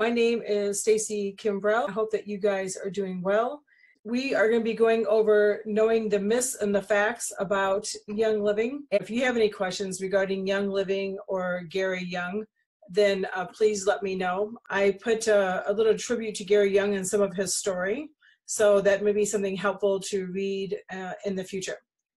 My name is Stacey Kimbrell. I hope that you guys are doing well. We are going to be going over knowing the myths and the facts about Young Living. If you have any questions regarding Young Living or Gary Young, then uh, please let me know. I put a, a little tribute to Gary Young and some of his story, so that may be something helpful to read uh, in the future.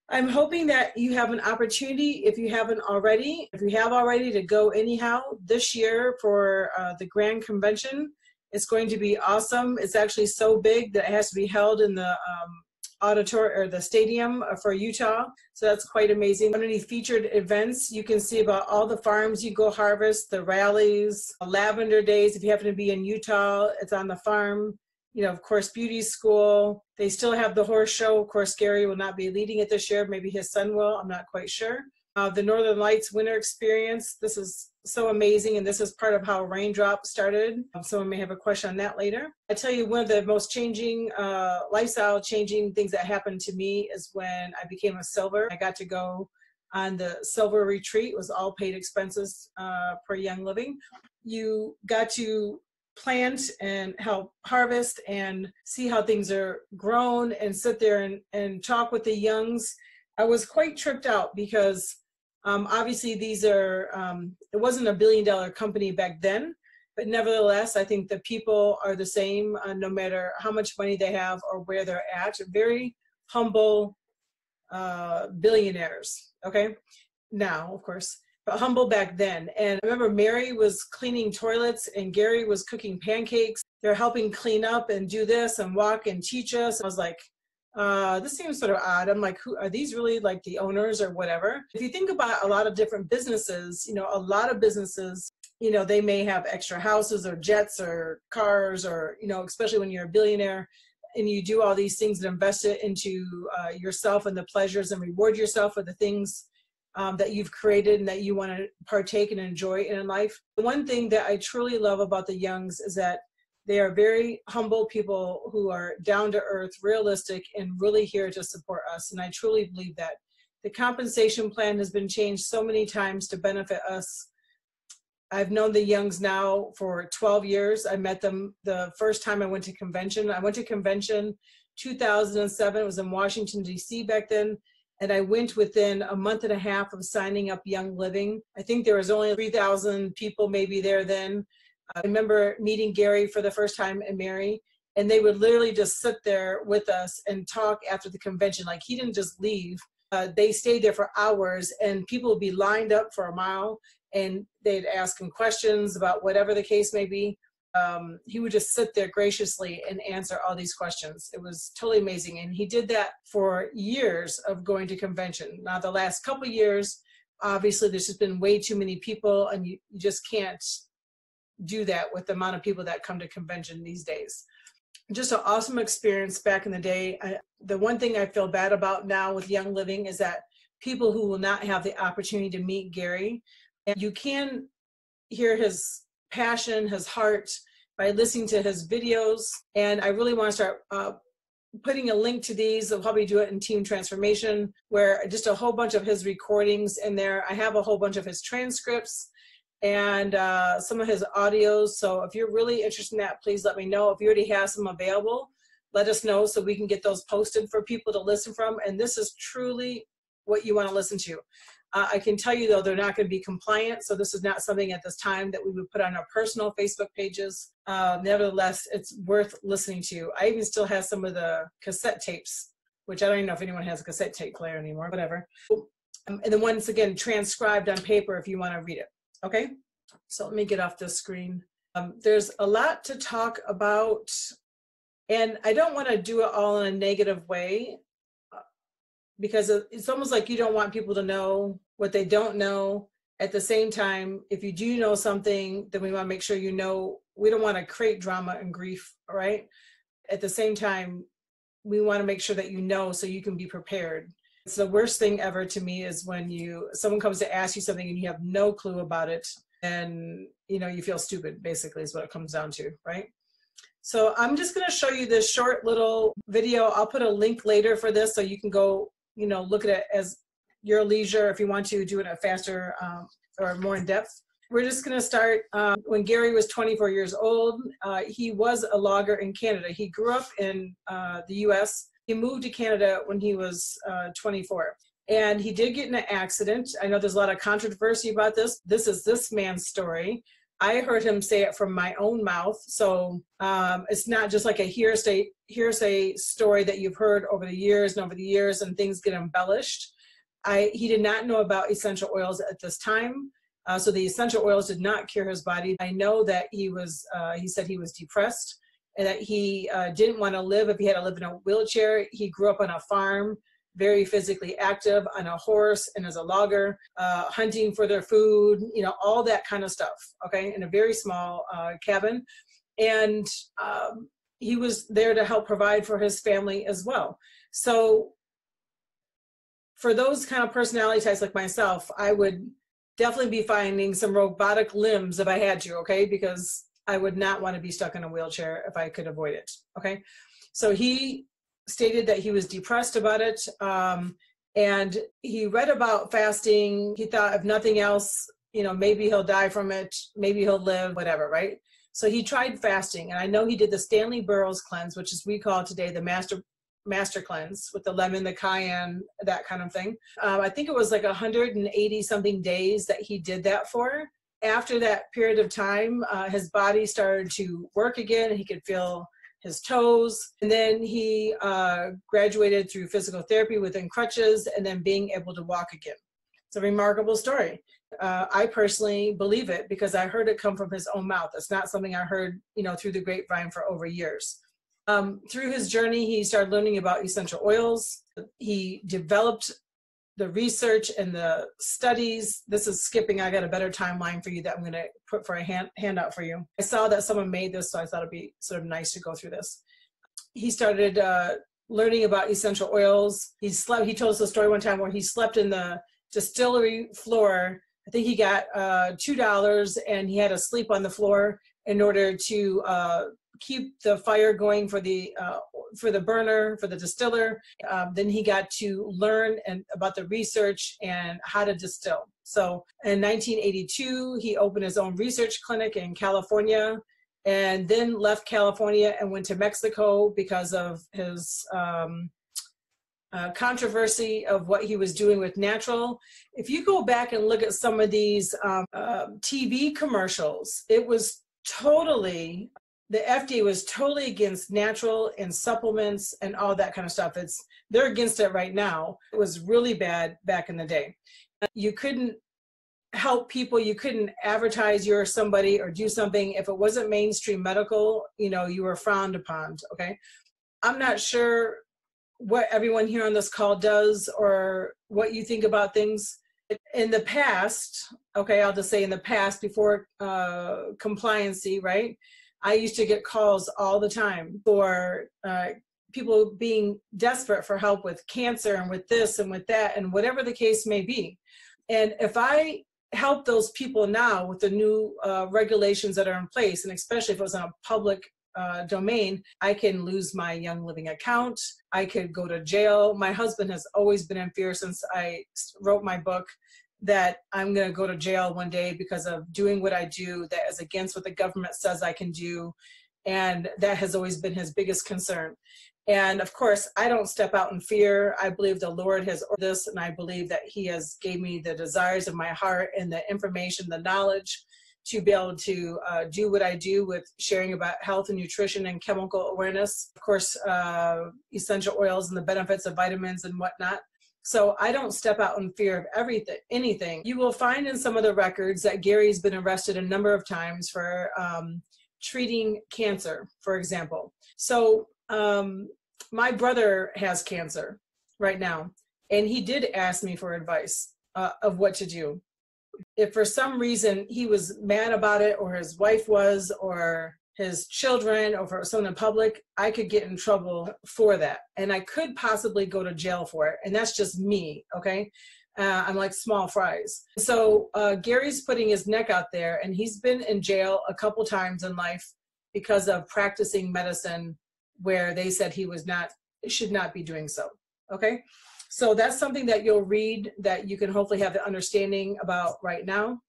I'm hoping that you have an opportunity, if you haven't already, if you have already, to go anyhow this year for uh, the Grand Convention. It's going to be awesome. It's actually so big that it has to be held in the um, auditorium or the stadium for Utah. So that's quite amazing. Underneath featured events, you can see about all the farms you go harvest, the rallies, lavender days. If you happen to be in Utah, it's on the farm you know, of course, beauty school. They still have the horse show. Of course, Gary will not be leading it this year. Maybe his son will. I'm not quite sure. Uh, the Northern Lights Winter Experience. This is so amazing, and this is part of how Raindrop started. Um, someone may have a question on that later. I tell you, one of the most changing, uh, lifestyle changing things that happened to me is when I became a silver. I got to go on the silver retreat. It was all paid expenses uh, for Young Living. You got to plant and help harvest and see how things are grown and sit there and, and talk with the youngs. I was quite tripped out because um, obviously these are, um, it wasn't a billion dollar company back then, but nevertheless, I think the people are the same uh, no matter how much money they have or where they're at. Very humble uh, billionaires, okay? Now, of course but humble back then. And I remember Mary was cleaning toilets and Gary was cooking pancakes. They're helping clean up and do this and walk and teach us. I was like, uh, this seems sort of odd. I'm like, who are these really like the owners or whatever? If you think about a lot of different businesses, you know, a lot of businesses, you know, they may have extra houses or jets or cars or, you know, especially when you're a billionaire and you do all these things and invest it into uh, yourself and the pleasures and reward yourself for the things um, that you've created and that you want to partake and enjoy in life. The one thing that I truly love about the Youngs is that they are very humble people who are down to earth, realistic, and really here to support us. And I truly believe that. The compensation plan has been changed so many times to benefit us. I've known the Youngs now for 12 years. I met them the first time I went to convention. I went to convention 2007. It was in Washington, D.C. back then and I went within a month and a half of signing up Young Living. I think there was only 3,000 people maybe there then. I remember meeting Gary for the first time and Mary, and they would literally just sit there with us and talk after the convention. Like he didn't just leave. Uh, they stayed there for hours, and people would be lined up for a mile, and they'd ask him questions about whatever the case may be um, he would just sit there graciously and answer all these questions. It was totally amazing. And he did that for years of going to convention. Now, the last couple years, obviously, there's just been way too many people, and you, you just can't do that with the amount of people that come to convention these days. Just an awesome experience back in the day. I, the one thing I feel bad about now with Young Living is that people who will not have the opportunity to meet Gary, and you can hear his passion, his heart by listening to his videos. And I really want to start uh, putting a link to these. I'll probably do it in Team Transformation, where just a whole bunch of his recordings in there. I have a whole bunch of his transcripts and uh, some of his audios. So if you're really interested in that, please let me know. If you already have some available, let us know so we can get those posted for people to listen from. And this is truly what you want to listen to. Uh, I can tell you though, they're not going to be compliant. So this is not something at this time that we would put on our personal Facebook pages. Uh, nevertheless, it's worth listening to. I even still have some of the cassette tapes, which I don't even know if anyone has a cassette tape player anymore, whatever. Um, and then once again, transcribed on paper if you want to read it. Okay. So let me get off this screen. Um, there's a lot to talk about and I don't want to do it all in a negative way because it's almost like you don't want people to know what they don't know. At the same time, if you do know something, then we want to make sure you know. We don't want to create drama and grief, right? At the same time, we want to make sure that you know so you can be prepared. It's the worst thing ever to me is when you someone comes to ask you something and you have no clue about it and you know you feel stupid basically is what it comes down to, right? So I'm just going to show you this short little video. I'll put a link later for this so you can go you know, look at it as your leisure if you want to do it a faster um, or more in depth. we're just going to start um, when Gary was 24 years old. Uh, he was a logger in Canada. He grew up in uh, the US. He moved to Canada when he was uh, 24. And he did get in an accident. I know there's a lot of controversy about this. This is this man's story. I heard him say it from my own mouth. So um, it's not just like a hearsay, hearsay story that you've heard over the years and over the years and things get embellished. I, he did not know about essential oils at this time. Uh, so the essential oils did not cure his body. I know that he was, uh, he said he was depressed and that he uh, didn't want to live if he had to live in a wheelchair. He grew up on a farm, very physically active, on a horse and as a logger, uh, hunting for their food, you know, all that kind of stuff, okay, in a very small uh, cabin. And um, he was there to help provide for his family as well. So for those kind of personality types like myself, I would definitely be finding some robotic limbs if I had to, okay? Because I would not want to be stuck in a wheelchair if I could avoid it, okay? So he stated that he was depressed about it. Um, and he read about fasting. He thought, if nothing else, you know, maybe he'll die from it, maybe he'll live, whatever, right? So he tried fasting. And I know he did the Stanley Burroughs cleanse, which is we call today the master master cleanse with the lemon, the cayenne, that kind of thing. Um, I think it was like 180 something days that he did that for. After that period of time, uh, his body started to work again. He could feel his toes. And then he uh, graduated through physical therapy within crutches and then being able to walk again. It's a remarkable story. Uh, I personally believe it because I heard it come from his own mouth. It's not something I heard, you know, through the grapevine for over years. Um, through his journey, he started learning about essential oils. He developed the research and the studies. This is skipping. I got a better timeline for you that I'm going to put for a hand, handout for you. I saw that someone made this, so I thought it'd be sort of nice to go through this. He started uh, learning about essential oils. He slept. He told us a story one time where he slept in the distillery floor. I think he got uh, two dollars, and he had to sleep on the floor in order to uh, keep the fire going for the uh, for the burner for the distiller. Um, then he got to learn and about the research and how to distill. So in 1982, he opened his own research clinic in California, and then left California and went to Mexico because of his. Um, uh, controversy of what he was doing with natural. If you go back and look at some of these um, uh, TV commercials, it was totally the FDA was totally against natural and supplements and all that kind of stuff. It's they're against it right now. It was really bad back in the day. You couldn't help people, you couldn't advertise you're somebody or do something if it wasn't mainstream medical, you know, you were frowned upon, okay? I'm not sure what everyone here on this call does or what you think about things in the past okay i'll just say in the past before uh compliancy right I used to get calls all the time for uh, people being desperate for help with cancer and with this and with that and whatever the case may be. And if I help those people now with the new uh, regulations that are in place, and especially if it was on a public uh, domain, I can lose my Young Living account. I could go to jail. My husband has always been in fear since I wrote my book that I'm going to go to jail one day because of doing what I do that is against what the government says I can do. And that has always been his biggest concern. And of course, I don't step out in fear. I believe the Lord has ordered this, and I believe that He has gave me the desires of my heart and the information, the knowledge to be able to uh, do what I do with sharing about health and nutrition and chemical awareness. Of course, uh, essential oils and the benefits of vitamins and whatnot. So I don't step out in fear of everything, anything. You will find in some of the records that Gary's been arrested a number of times for um, treating cancer, for example. So um, my brother has cancer right now, and he did ask me for advice uh, of what to do. If for some reason he was mad about it, or his wife was, or his children or for someone in public, I could get in trouble for that. And I could possibly go to jail for it. And that's just me, okay? Uh, I'm like small fries. So uh, Gary's putting his neck out there, and he's been in jail a couple times in life because of practicing medicine where they said he was not, should not be doing so, okay? So that's something that you'll read that you can hopefully have the understanding about right now.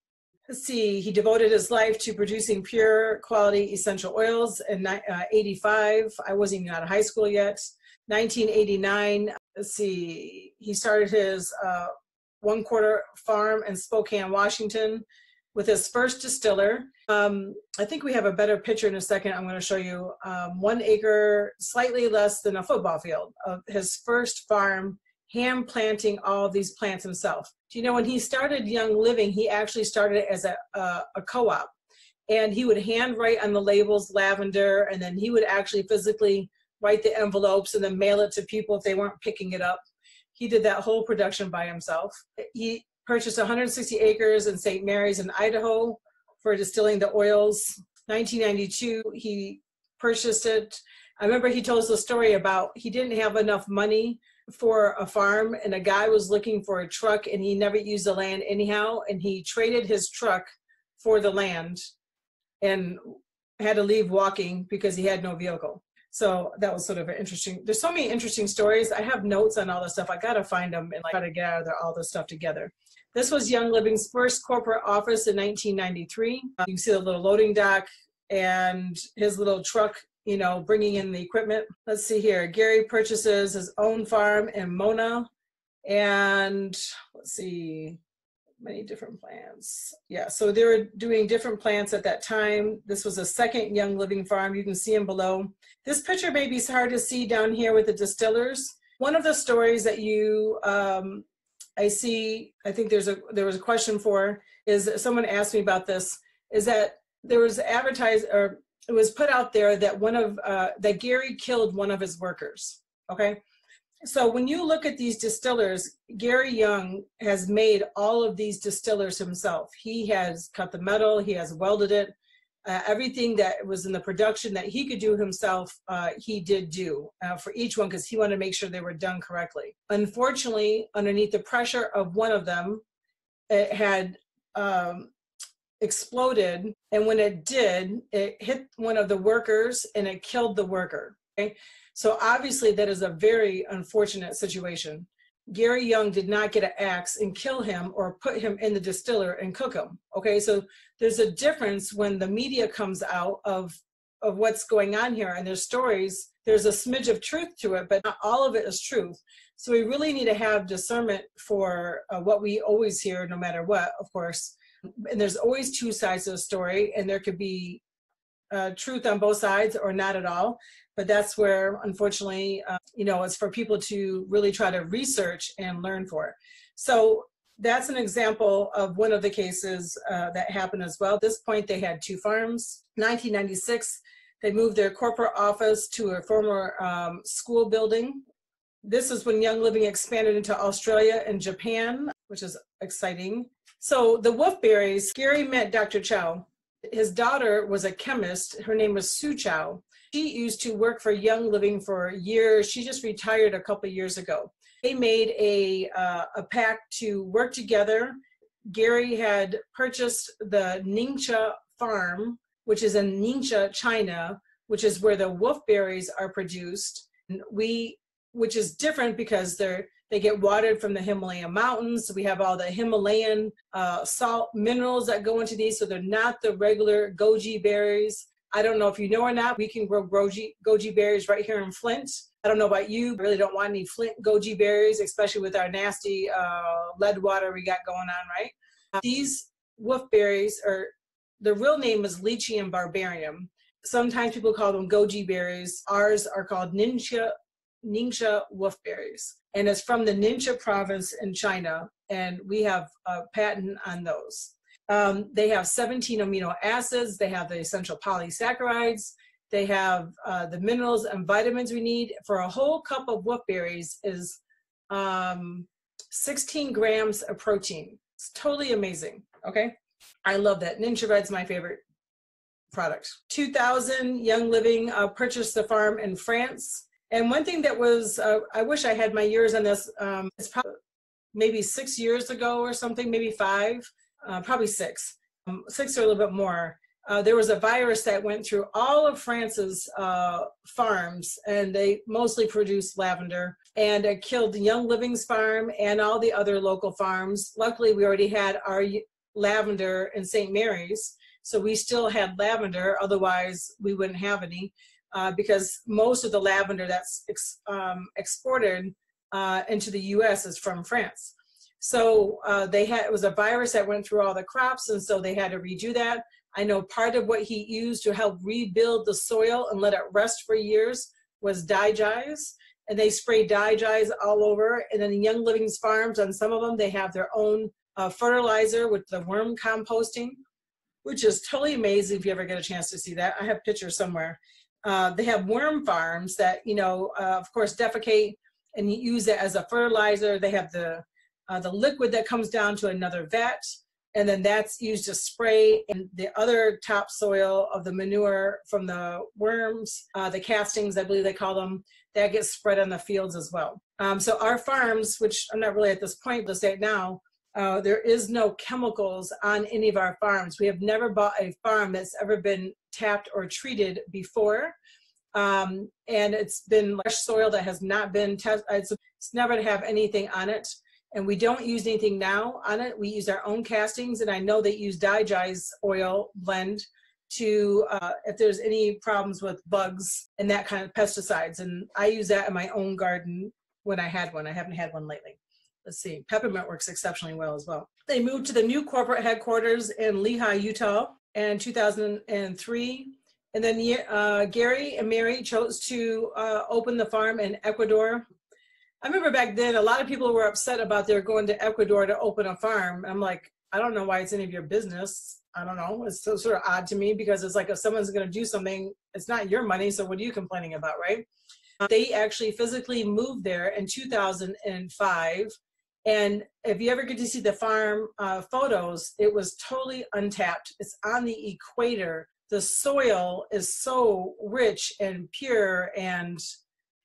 See, he devoted his life to producing pure quality essential oils in uh, 85. I wasn't even out of high school yet. 1989, let's see, he started his uh, one quarter farm in Spokane, Washington with his first distiller. Um, I think we have a better picture in a second. I'm going to show you um, one acre, slightly less than a football field of his first farm hand planting all these plants himself. Do you know when he started Young Living, he actually started it as a, a, a co-op and he would hand write on the labels lavender and then he would actually physically write the envelopes and then mail it to people if they weren't picking it up. He did that whole production by himself. He purchased 160 acres in St. Maries in Idaho for distilling the oils. 1992, he purchased it. I remember he told us a story about he didn't have enough money for a farm and a guy was looking for a truck and he never used the land anyhow and he traded his truck for the land and had to leave walking because he had no vehicle. So that was sort of an interesting there's so many interesting stories. I have notes on all this stuff. I gotta find them and like try to get all this stuff together. This was young living's first corporate office in 1993 you can see the little loading dock and his little truck you know, bringing in the equipment. Let's see here. Gary purchases his own farm in Mona. And let's see, many different plants. Yeah, so they were doing different plants at that time. This was a second Young Living farm. You can see them below. This picture may be hard to see down here with the distillers. One of the stories that you, um, I see, I think there's a there was a question for, is someone asked me about this, is that there was advertised or it was put out there that one of uh, that Gary killed one of his workers. Okay, so when you look at these distillers, Gary Young has made all of these distillers himself. He has cut the metal, he has welded it. Uh, everything that was in the production that he could do himself, uh, he did do uh, for each one because he wanted to make sure they were done correctly. Unfortunately, underneath the pressure of one of them, it had um, exploded and when it did it hit one of the workers and it killed the worker okay? So obviously that is a very unfortunate situation. Gary young did not get an axe and kill him or put him in the distiller and cook him okay? So there's a difference when the media comes out of of what's going on here and there's stories there's a smidge of truth to it but not all of it is truth. So we really need to have discernment for uh, what we always hear no matter what of course and there's always two sides of a story and there could be uh, truth on both sides or not at all. But that's where unfortunately uh, you know it's for people to really try to research and learn for. So that's an example of one of the cases uh, that happened as well. At this point they had two farms. 1996 they moved their corporate office to a former um, school building. This is when young living expanded into australia and japan which is exciting so the Wolfberries, Gary met Dr. Chow. His daughter was a chemist. Her name was Sue Chao. She used to work for Young Living for years. She just retired a couple years ago. They made a, uh, a pact to work together. Gary had purchased the Ningxia farm, which is in Ningxia, China, which is where the wolfberries are produced. We, which is different because they're they get watered from the Himalayan mountains. We have all the Himalayan uh, salt minerals that go into these, so they're not the regular goji berries. I don't know if you know or not, we can grow goji, goji berries right here in Flint. I don't know about you, I really don't want any Flint goji berries, especially with our nasty uh, lead water we got going on, right? These wolfberries are, the real name is Lycium barbarium. Sometimes people call them goji berries. Ours are called Ningxia Ningxia wolfberries, and it's from the Ningxia province in China, and we have a patent on those. Um, they have 17 amino acids, they have the essential polysaccharides, they have uh, the minerals and vitamins we need. For a whole cup of wolfberries is um, 16 grams of protein. It's totally amazing, okay? I love that. NingXia Red's my favorite product. 2000 Young Living uh, purchased the farm in France and one thing that was, uh, I wish I had my years on this, um, it's probably maybe six years ago or something, maybe five, uh, probably six, um, six or a little bit more. Uh, there was a virus that went through all of France's uh, farms, and they mostly produced lavender. And it killed Young Living's farm and all the other local farms. Luckily, we already had our lavender in St. Maries. So we still had lavender, otherwise we wouldn't have any, uh, because most of the lavender that's ex, um, exported uh, into the U.S. is from France. So uh, they had it was a virus that went through all the crops, and so they had to redo that. I know part of what he used to help rebuild the soil and let it rest for years was DiGize, and they spray DiGize all over. And then Young Living's farms, on some of them, they have their own uh, fertilizer with the worm composting, which is totally amazing if you ever get a chance to see that. I have pictures somewhere. Uh, they have worm farms that, you know, uh, of course, defecate and use it as a fertilizer. They have the uh, the liquid that comes down to another vat and then that's used to spray in the other topsoil of the manure from the worms, uh, the castings, I believe they call them, that gets spread on the fields as well. Um, so our farms, which I'm not really at this point to say it now, uh, there is no chemicals on any of our farms. We have never bought a farm that's ever been tapped or treated before. Um, and it's been fresh soil that has not been tested. It's, it's never to have anything on it and we don't use anything now on it. We use our own castings, and I know they use DiGize oil blend to uh, if there's any problems with bugs and that kind of pesticides. And I use that in my own garden when I had one. I haven't had one lately. Let's see, peppermint works exceptionally well as well. They moved to the new corporate headquarters in Lehi, Utah in 2003. And then uh, Gary and Mary chose to uh, open the farm in Ecuador I remember back then a lot of people were upset about their going to Ecuador to open a farm. I'm like, I don't know why it's any of your business. I don't know. It's so sort of odd to me because it's like if someone's going to do something, it's not your money. So what are you complaining about, right? They actually physically moved there in 2005. And if you ever get to see the farm uh, photos, it was totally untapped. It's on the equator. The soil is so rich and pure and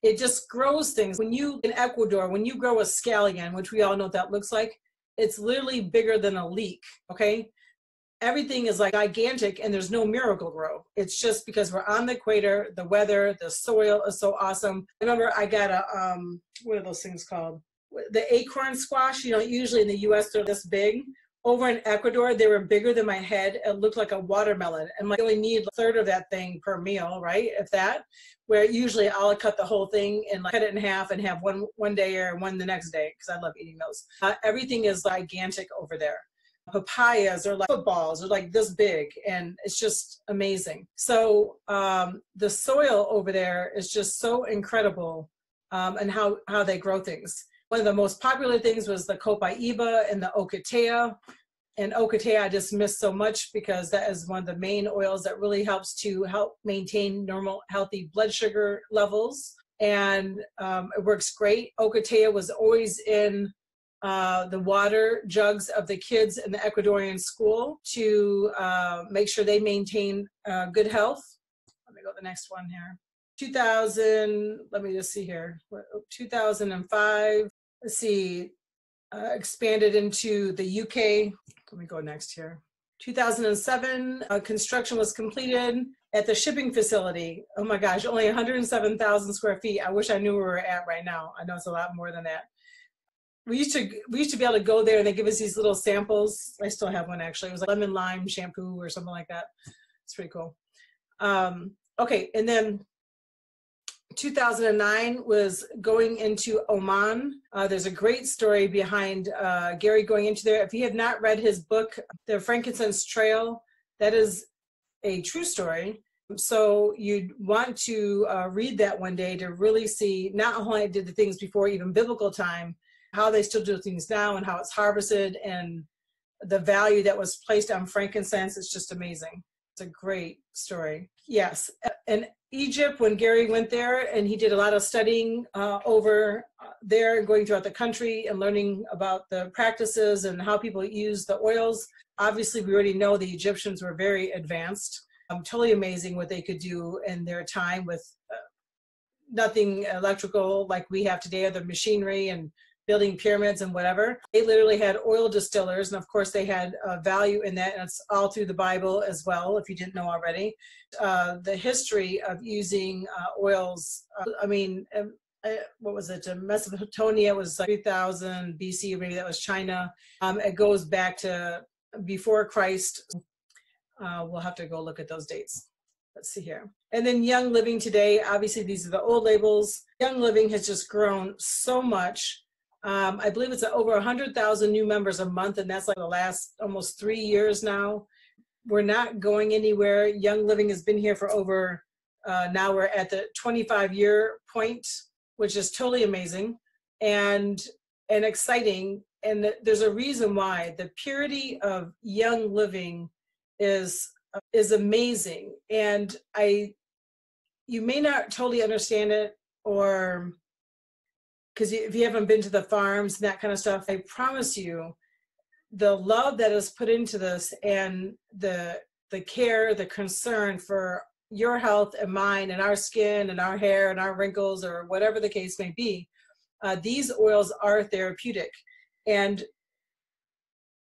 it just grows things. When you, in Ecuador, when you grow a scallion, which we all know what that looks like, it's literally bigger than a leek, okay? Everything is like gigantic and there's no miracle grow. It's just because we're on the equator, the weather, the soil is so awesome. Remember I got a, um, what are those things called? The acorn squash, you know, usually in the US they're this big over in Ecuador, they were bigger than my head. It looked like a watermelon. And I only need a third of that thing per meal, right? If that, where usually I'll cut the whole thing and like cut it in half and have one one day or one the next day because I love eating those. Uh, everything is gigantic over there. Papayas are like footballs, are like this big, and it's just amazing. So um, the soil over there is just so incredible, um, and how how they grow things one of the most popular things was the copaiba and the ocotea. And ocotea I just missed so much because that is one of the main oils that really helps to help maintain normal healthy blood sugar levels. And um, it works great. Ocotea was always in uh, the water jugs of the kids in the Ecuadorian school to uh, make sure they maintain uh, good health. Let me go to the next one here. 2000, let me just see here, 2005, let's see, uh, expanded into the UK. Let me go next here. 2007, uh, construction was completed at the shipping facility. Oh my gosh, only 107,000 square feet. I wish I knew where we're at right now. I know it's a lot more than that. We used to we used to be able to go there and they give us these little samples. I still have one actually. It was like lemon lime shampoo or something like that. It's pretty cool. Um, okay, and then 2009 was going into Oman. Uh, there's a great story behind uh, Gary going into there. If you have not read his book, The Frankincense Trail, that is a true story. So you'd want to uh, read that one day to really see not only did the things before even biblical time, how they still do things now and how it's harvested and the value that was placed on frankincense. It's just amazing. It's a great story. Yes. And Egypt when Gary went there, and he did a lot of studying uh, over uh, there, going throughout the country and learning about the practices and how people use the oils. Obviously, we already know the Egyptians were very advanced. Um, totally amazing what they could do in their time with uh, nothing electrical like we have today, or the machinery and building pyramids and whatever. They literally had oil distillers, and of course, they had uh, value in that. And it's all through the Bible as well, if you didn't know already. Uh, the history of using uh, oils, uh, I mean, um, uh, what was it? Mesopotamia was like 3000 BC, maybe that was China. Um, it goes back to before Christ. Uh, we'll have to go look at those dates. Let's see here. And then Young Living today, obviously, these are the old labels. Young Living has just grown so much. Um, I believe it's over 100,000 new members a month, and that's like the last almost three years now. We're not going anywhere. Young Living has been here for over, uh, now we're at the 25 year point, which is totally amazing and and exciting. And there's a reason why the purity of Young Living is is amazing. And I, you may not totally understand it or because if you haven't been to the farms and that kind of stuff, I promise you, the love that is put into this and the the care, the concern for your health and mine and our skin and our hair and our wrinkles or whatever the case may be, uh, these oils are therapeutic. And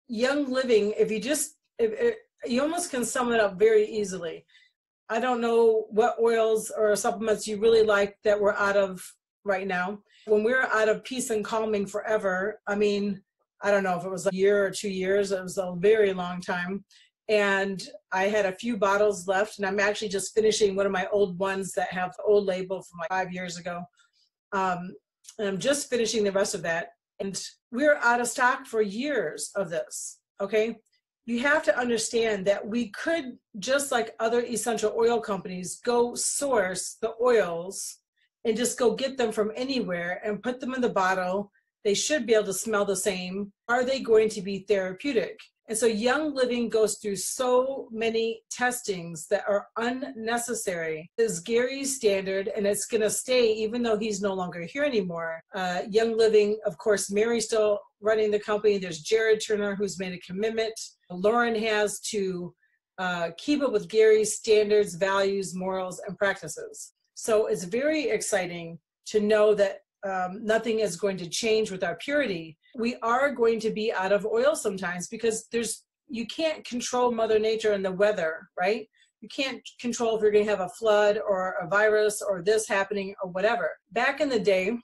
young living, if you just if, you almost can sum it up very easily. I don't know what oils or supplements you really like that we're out of right now. When we're out of peace and calming forever, I mean, I don't know if it was a year or two years, it was a very long time. And I had a few bottles left, and I'm actually just finishing one of my old ones that have the old label from like five years ago. Um, and I'm just finishing the rest of that. And we're out of stock for years of this. Okay you have to understand that we could, just like other essential oil companies, go source the oils and just go get them from anywhere and put them in the bottle. They should be able to smell the same. Are they going to be therapeutic? And so Young Living goes through so many testings that are unnecessary. Is Gary's standard, and it's going to stay even though he's no longer here anymore. Uh, Young Living, of course, Mary's still running the company. There's Jared Turner who's made a commitment. Lauren has to uh, keep up with Gary's standards, values, morals, and practices. So it's very exciting to know that um, nothing is going to change with our purity. We are going to be out of oil sometimes because there's you can't control Mother Nature and the weather, right? You can't control if you're going to have a flood or a virus or this happening or whatever. Back in the day,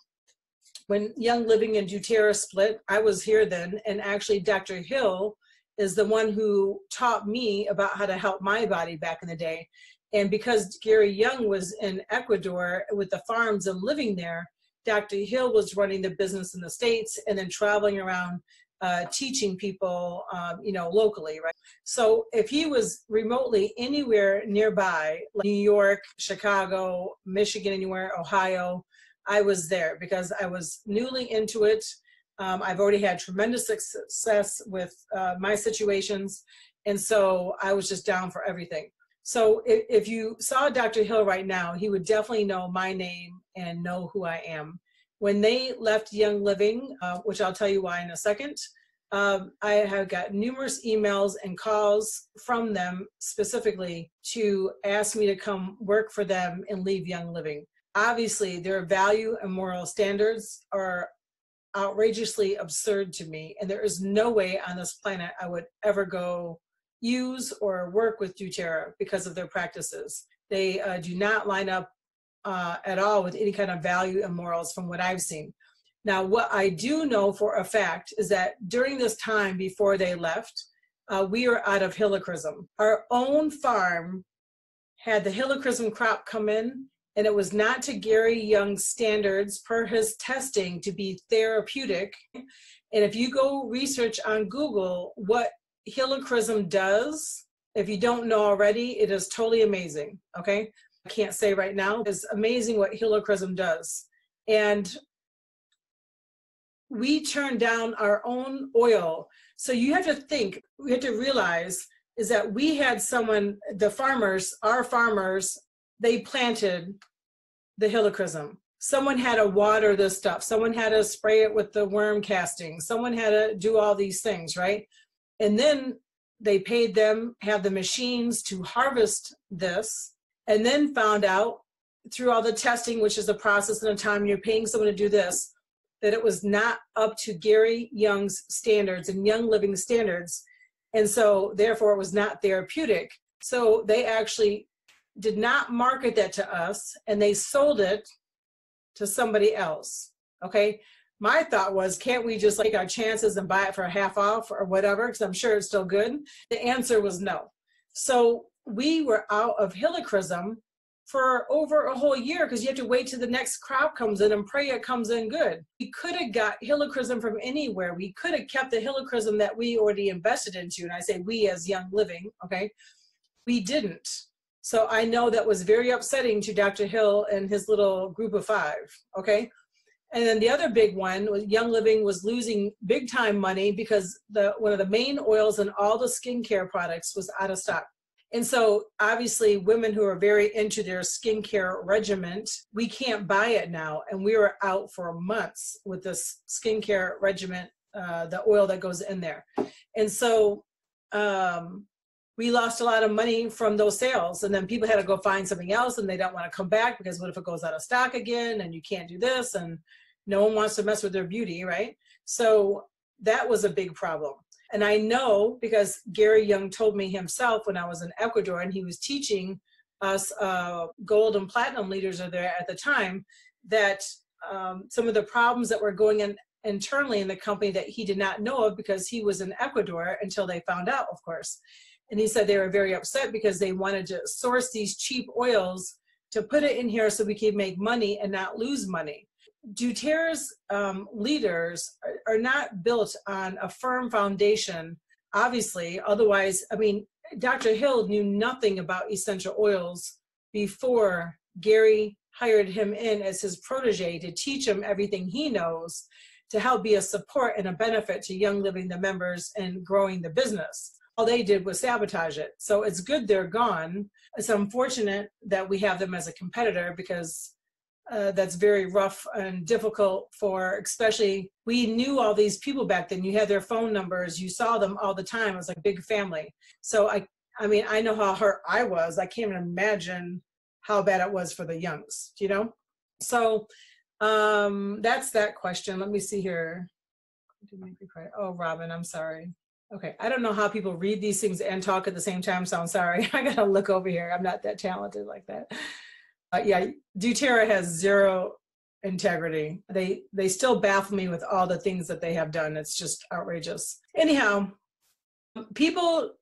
when Young Living and doTERRA split, I was here then, and actually Dr. Hill is the one who taught me about how to help my body back in the day. And because Gary Young was in Ecuador with the farms and living there, Dr. Hill was running the business in the States and then traveling around uh, teaching people, um, you know, locally, right? So if he was remotely anywhere nearby, like New York, Chicago, Michigan, anywhere, Ohio, I was there because I was newly into it. Um, I've already had tremendous success with uh, my situations, and so I was just down for everything. So if, if, you saw Dr. Hill right now, he would definitely know my name and know who I am. When they left Young Living, uh, which I'll tell you why in a second, um, I have got numerous emails and calls from them specifically to ask me to come work for them and leave Young Living. Obviously, their value and moral standards are outrageously absurd to me. And there is no way on this planet I would ever go use or work with doTERRA because of their practices. They uh, do not line up uh, at all with any kind of value and morals from what I've seen. Now, what I do know for a fact is that during this time before they left, uh, we are out of helichrysum. Our own farm had the helichrysum crop come in and it was not to Gary Young's standards per his testing to be therapeutic. And if you go research on Google what helichrysum does, if you don't know already, it is totally amazing. Okay. I can't say right now. It's amazing what helichrysum does. And we turn down our own oil. So you have to think, we have to realize is that we had someone, the farmers, our farmers they planted the helichrysum. Someone had to water this stuff. Someone had to spray it with the worm casting. Someone had to do all these things, right? And then they paid them, had the machines to harvest this, and then found out through all the testing, which is a process and a time you're paying someone to do this, that it was not up to Gary Young's standards and Young Living standards. And so, therefore, it was not therapeutic. So, they actually did not market that to us and they sold it to somebody else. Okay. My thought was, can't we just take our chances and buy it for a half off or whatever? Because I'm sure it's still good. The answer was no. So we were out of helichrysum for over a whole year because you have to wait till the next crop comes in and pray it comes in good. We could have got helichrysum from anywhere. We could have kept the helichrysum that we already invested into. And I say we as Young Living, okay? We didn't. So I know that was very upsetting to Dr. Hill and his little group of five, okay? And then the other big one was Young Living was losing big time money because the one of the main oils in all the skincare products was out of stock. And so, obviously, women who are very into their skincare regimen, we can't buy it now. And we were out for months with this skincare regimen, uh, the oil that goes in there. And so, um, we lost a lot of money from those sales. And then people had to go find something else and they don't want to come back because what if it goes out of stock again and you can't do this? And no one wants to mess with their beauty, right? So, that was a big problem. And I know because Gary Young told me himself when I was in Ecuador and he was teaching us uh, gold and platinum leaders are there at the time that um, some of the problems that were going in internally in the company that he did not know of because he was in Ecuador until they found out, of course. And he said they were very upset because they wanted to source these cheap oils to put it in here so we could make money and not lose money doTERRA's um, leaders are, are not built on a firm foundation, obviously. Otherwise, I mean, Dr. Hill knew nothing about essential oils before Gary hired him in as his protege to teach him everything he knows to help be a support and a benefit to Young Living, the members, and growing the business. All they did was sabotage it. So it's good they're gone. It's unfortunate that we have them as a competitor because uh, that's very rough and difficult for especially we knew all these people back then. You had their phone numbers. You saw them all the time. It was like big family. So i i mean i know how hurt i was. I can't even imagine how bad it was for the youngs you know? So um that's that question. Let me see here. Oh robin i'm sorry. Okay i don't know how people read these things and talk at the same time so i'm sorry. I gotta look over here. I'm not that talented like that uh, yeah, doTERRA has zero integrity. They they still baffle me with all the things that they have done. It's just outrageous. Anyhow, people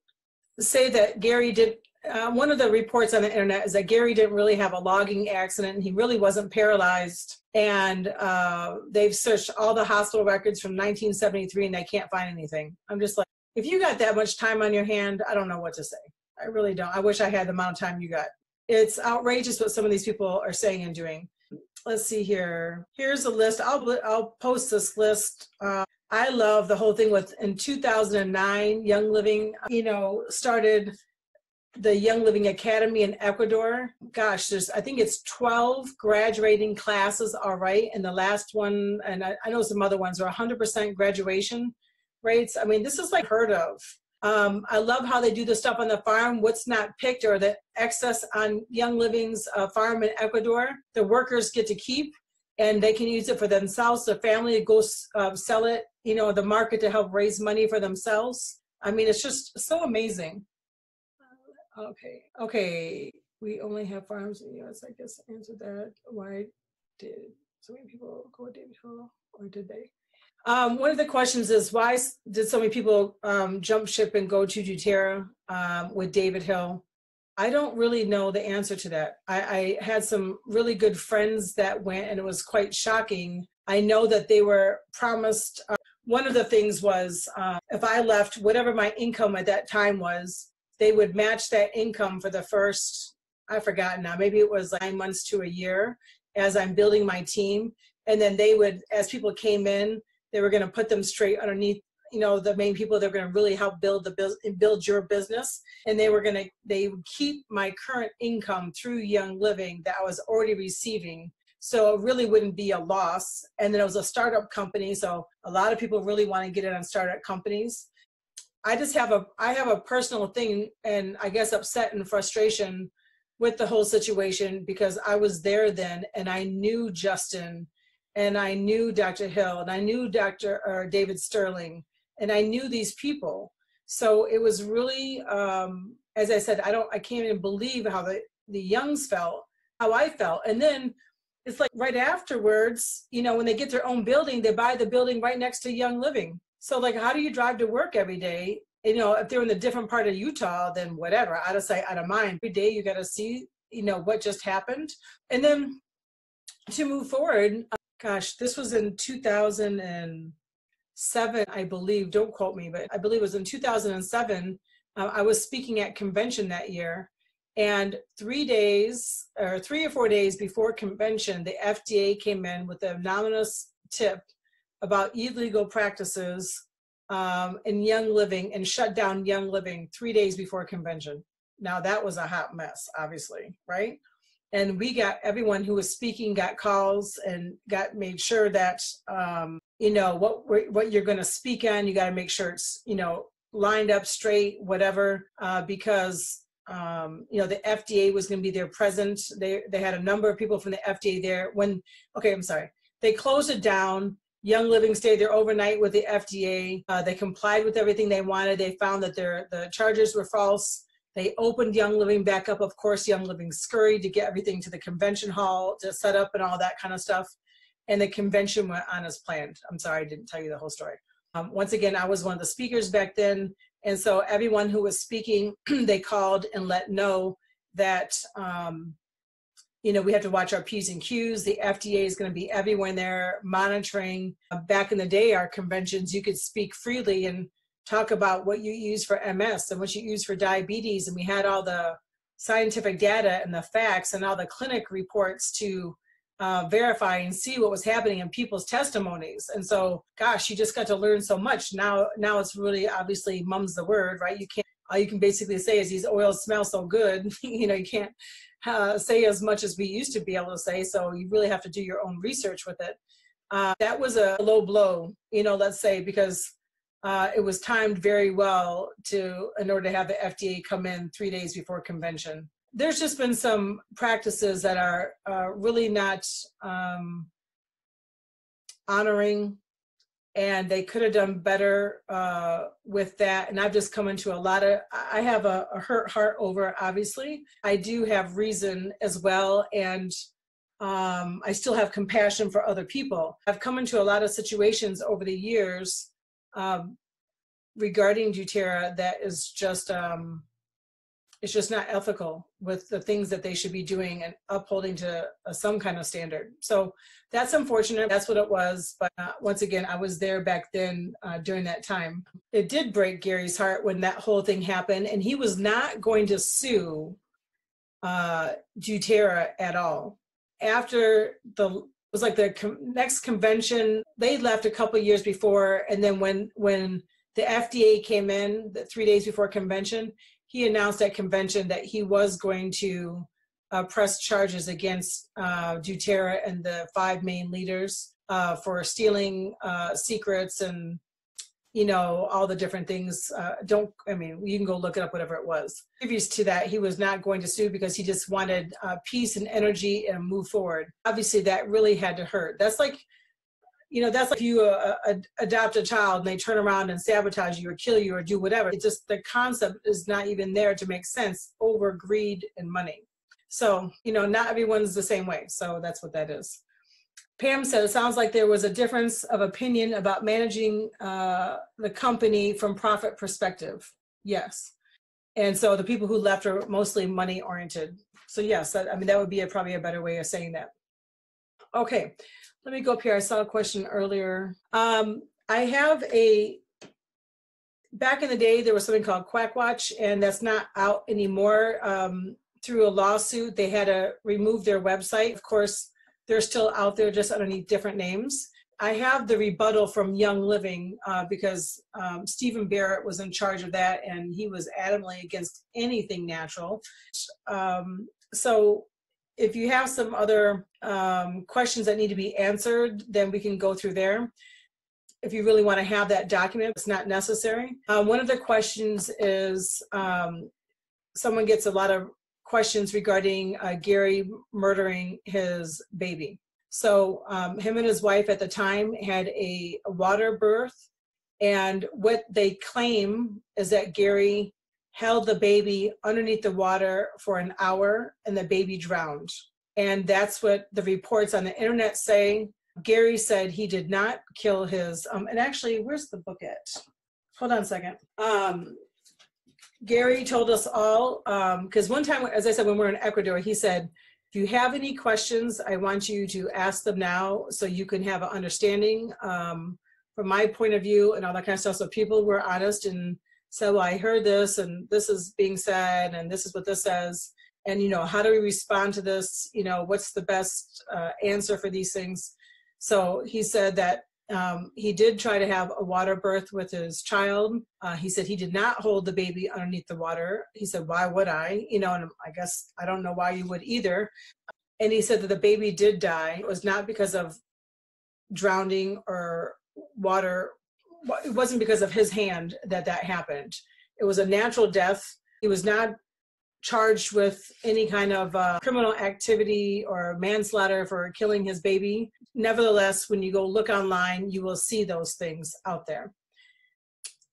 say that Gary did. Uh, one of the reports on the internet is that Gary didn't really have a logging accident and he really wasn't paralyzed. And uh, they've searched all the hospital records from 1973 and they can't find anything. I'm just like, if you got that much time on your hand, I don't know what to say. I really don't. I wish I had the amount of time you got it's outrageous what some of these people are saying and doing. Let's see here. Here's a list. I'll I'll post this list. Uh, I love the whole thing with in 2009, Young Living, you know, started the Young Living Academy in Ecuador. Gosh, there's I think it's 12 graduating classes. All right, and the last one, and I, I know some other ones are 100% graduation rates. I mean, this is like heard of. Um, I love how they do the stuff on the farm. What's not picked or the excess on Young Living's uh, farm in Ecuador, the workers get to keep and they can use it for themselves, The family, to go uh, sell it, you know, the market to help raise money for themselves. I mean, it's just so amazing. Okay, okay. We only have farms in the US. I guess answered that. Why did so many people go to David Hill, or did they? Um, one of the questions is why did so many people um, jump ship and go to doTERRA um, with David Hill? I don't really know the answer to that. I, I, had some really good friends that went, and it was quite shocking. I know that they were promised. Uh, one of the things was uh, if I left, whatever my income at that time was, they would match that income for the first, I forgot now, maybe it was nine months to a year as I'm building my team. And then they would, as people came in, they were going to put them straight underneath you know the main people that are going to really help build the build your business. And they were going to they would keep my current income through young living that i was already receiving. So it really wouldn't be a loss. And then it was a startup company so a lot of people really want to get in on startup companies. I just have a i have a personal thing and i guess upset and frustration with the whole situation because i was there then and i knew justin and I knew Dr. Hill and I knew Dr. or David Stirling and I knew these people. So it was really, um, as I said, I don't, I can't even believe how the, the Youngs felt, how I felt. And then it's like right afterwards, you know, when they get their own building, they buy the building right next to Young Living. So like, how do you drive to work every day? You know, if they're in a different part of Utah, then whatever, out of sight, out of mind. Every day you got to see, you know, what just happened. And then to move forward, uh, gosh, this was in 2007, I believe. Don't quote me, but I believe it was in 2007. Uh, I was speaking at convention that year and three days or three or four days before convention, the FDA came in with a anonymous tip about illegal practices um, in Young Living and shut down Young Living three days before convention. Now that was a hot mess, obviously, right? And we got everyone who was speaking got calls and got made sure that um, you know what what you're going to speak on. You got to make sure it's you know lined up straight, whatever, uh, because um, you know the FDA was going to be there present. They they had a number of people from the FDA there. When okay, I'm sorry, they closed it down. Young Living stayed there overnight with the FDA. Uh, they complied with everything they wanted. They found that their the charges were false. They opened Young Living back up. Of course, Young Living scurried to get everything to the convention hall to set up and all that kind of stuff. And the convention went on as planned. I'm sorry, I didn't tell you the whole story. Um, once again, I was one of the speakers back then. And so everyone who was speaking, they called and let know that, um, you know, we have to watch our P's and Q's. The FDA is going to be everywhere there monitoring. Uh, back in the day, our conventions, you could speak freely and talk about what you use for MS and what you use for diabetes. And we had all the scientific data and the facts and all the clinic reports to uh, verify and see what was happening in people's testimonies. And so, gosh, you just got to learn so much. Now, now it's really obviously mum's the word, right? You can't. All you can basically say is these oils smell so good. you know, you can't uh, say as much as we used to be able to say. So you really have to do your own research with it. Uh, that was a low blow, you know, let's say, because uh, it was timed very well to in order to have the FDA come in three days before convention. There's just been some practices that are uh, really not um, honoring and they could have done better uh, with that. And i've just come into a lot of i have a, a, hurt heart over obviously. I do have reason as well and um, i still have compassion for other people. I've come into a lot of situations over the years um, regarding doTERRA that is just um, it's just not ethical with the things that they should be doing and upholding to some kind of standard. So that's unfortunate. That's what it was. But uh, once again, I was there back then uh, during that time. It did break Gary's heart when that whole thing happened, and he was not going to sue uh, doTERRA at all. After the was like the com- next convention, they left a couple years before, and then when when the FDA came in, the three days before convention, he announced at convention that he was going to uh, press charges against uh, doTERRA and the five main leaders uh, for stealing uh, secrets and you know all the different things. Uh, don't I mean you can go look it up, whatever it was. Previous to that, he was not going to sue because he just wanted uh, peace and energy and move forward. Obviously, that really had to hurt. That's like you know that's like you uh, uh, adopt a child and they turn around and sabotage you or kill you or do whatever it's just the concept is not even there to make sense over greed and money so you know not everyone's the same way so that's what that is pam said it sounds like there was a difference of opinion about managing uh, the company from profit perspective yes and so the people who left are mostly money oriented so yes that, i mean that would be a, probably a better way of saying that okay let me go up here. I saw a question earlier. Um, I have a, back in the day, there was something called Quack Watch, and that's not out anymore. Um, through a lawsuit, they had to remove their website. Of course, they're still out there just underneath different names. I have the rebuttal from Young Living uh, because um, Stephen Barrett was in charge of that and he was adamantly against anything natural. Um, so if you have some other um, questions that need to be answered, then we can go through there. If you really want to have that document, it's not necessary. Uh, one of the questions is um, someone gets a lot of questions regarding uh, Gary murdering his baby. So um, him and his wife at the time had a, water birth, and what they claim is that Gary held the baby underneath the water for an hour and the baby drowned. And that's what the reports on the internet say. Gary said he did not kill his, um, and actually, where's the book at? Hold on a second. Um, Gary told us all, because um, one time, as I said, when we were in Ecuador, he said, if you have any questions, I want you to ask them now so you can have an understanding um, from my point of view and all that kind of stuff. So people were honest and said, well, I heard this and this is being said and this is what this says. And, you know, how do we respond to this? You know, what's the best uh, answer for these things? So he said that um, he did try to have a water birth with his child. Uh, he said he did not hold the baby underneath the water. He said, Why would I? You know, and I guess I don't know why you would either. And he said that the baby did die. It was not because of drowning or water. It wasn't because of his hand that that happened. It was a natural death. He was not charged with any kind of uh, criminal activity or manslaughter for killing his baby. Nevertheless, when you go look online, you will see those things out there.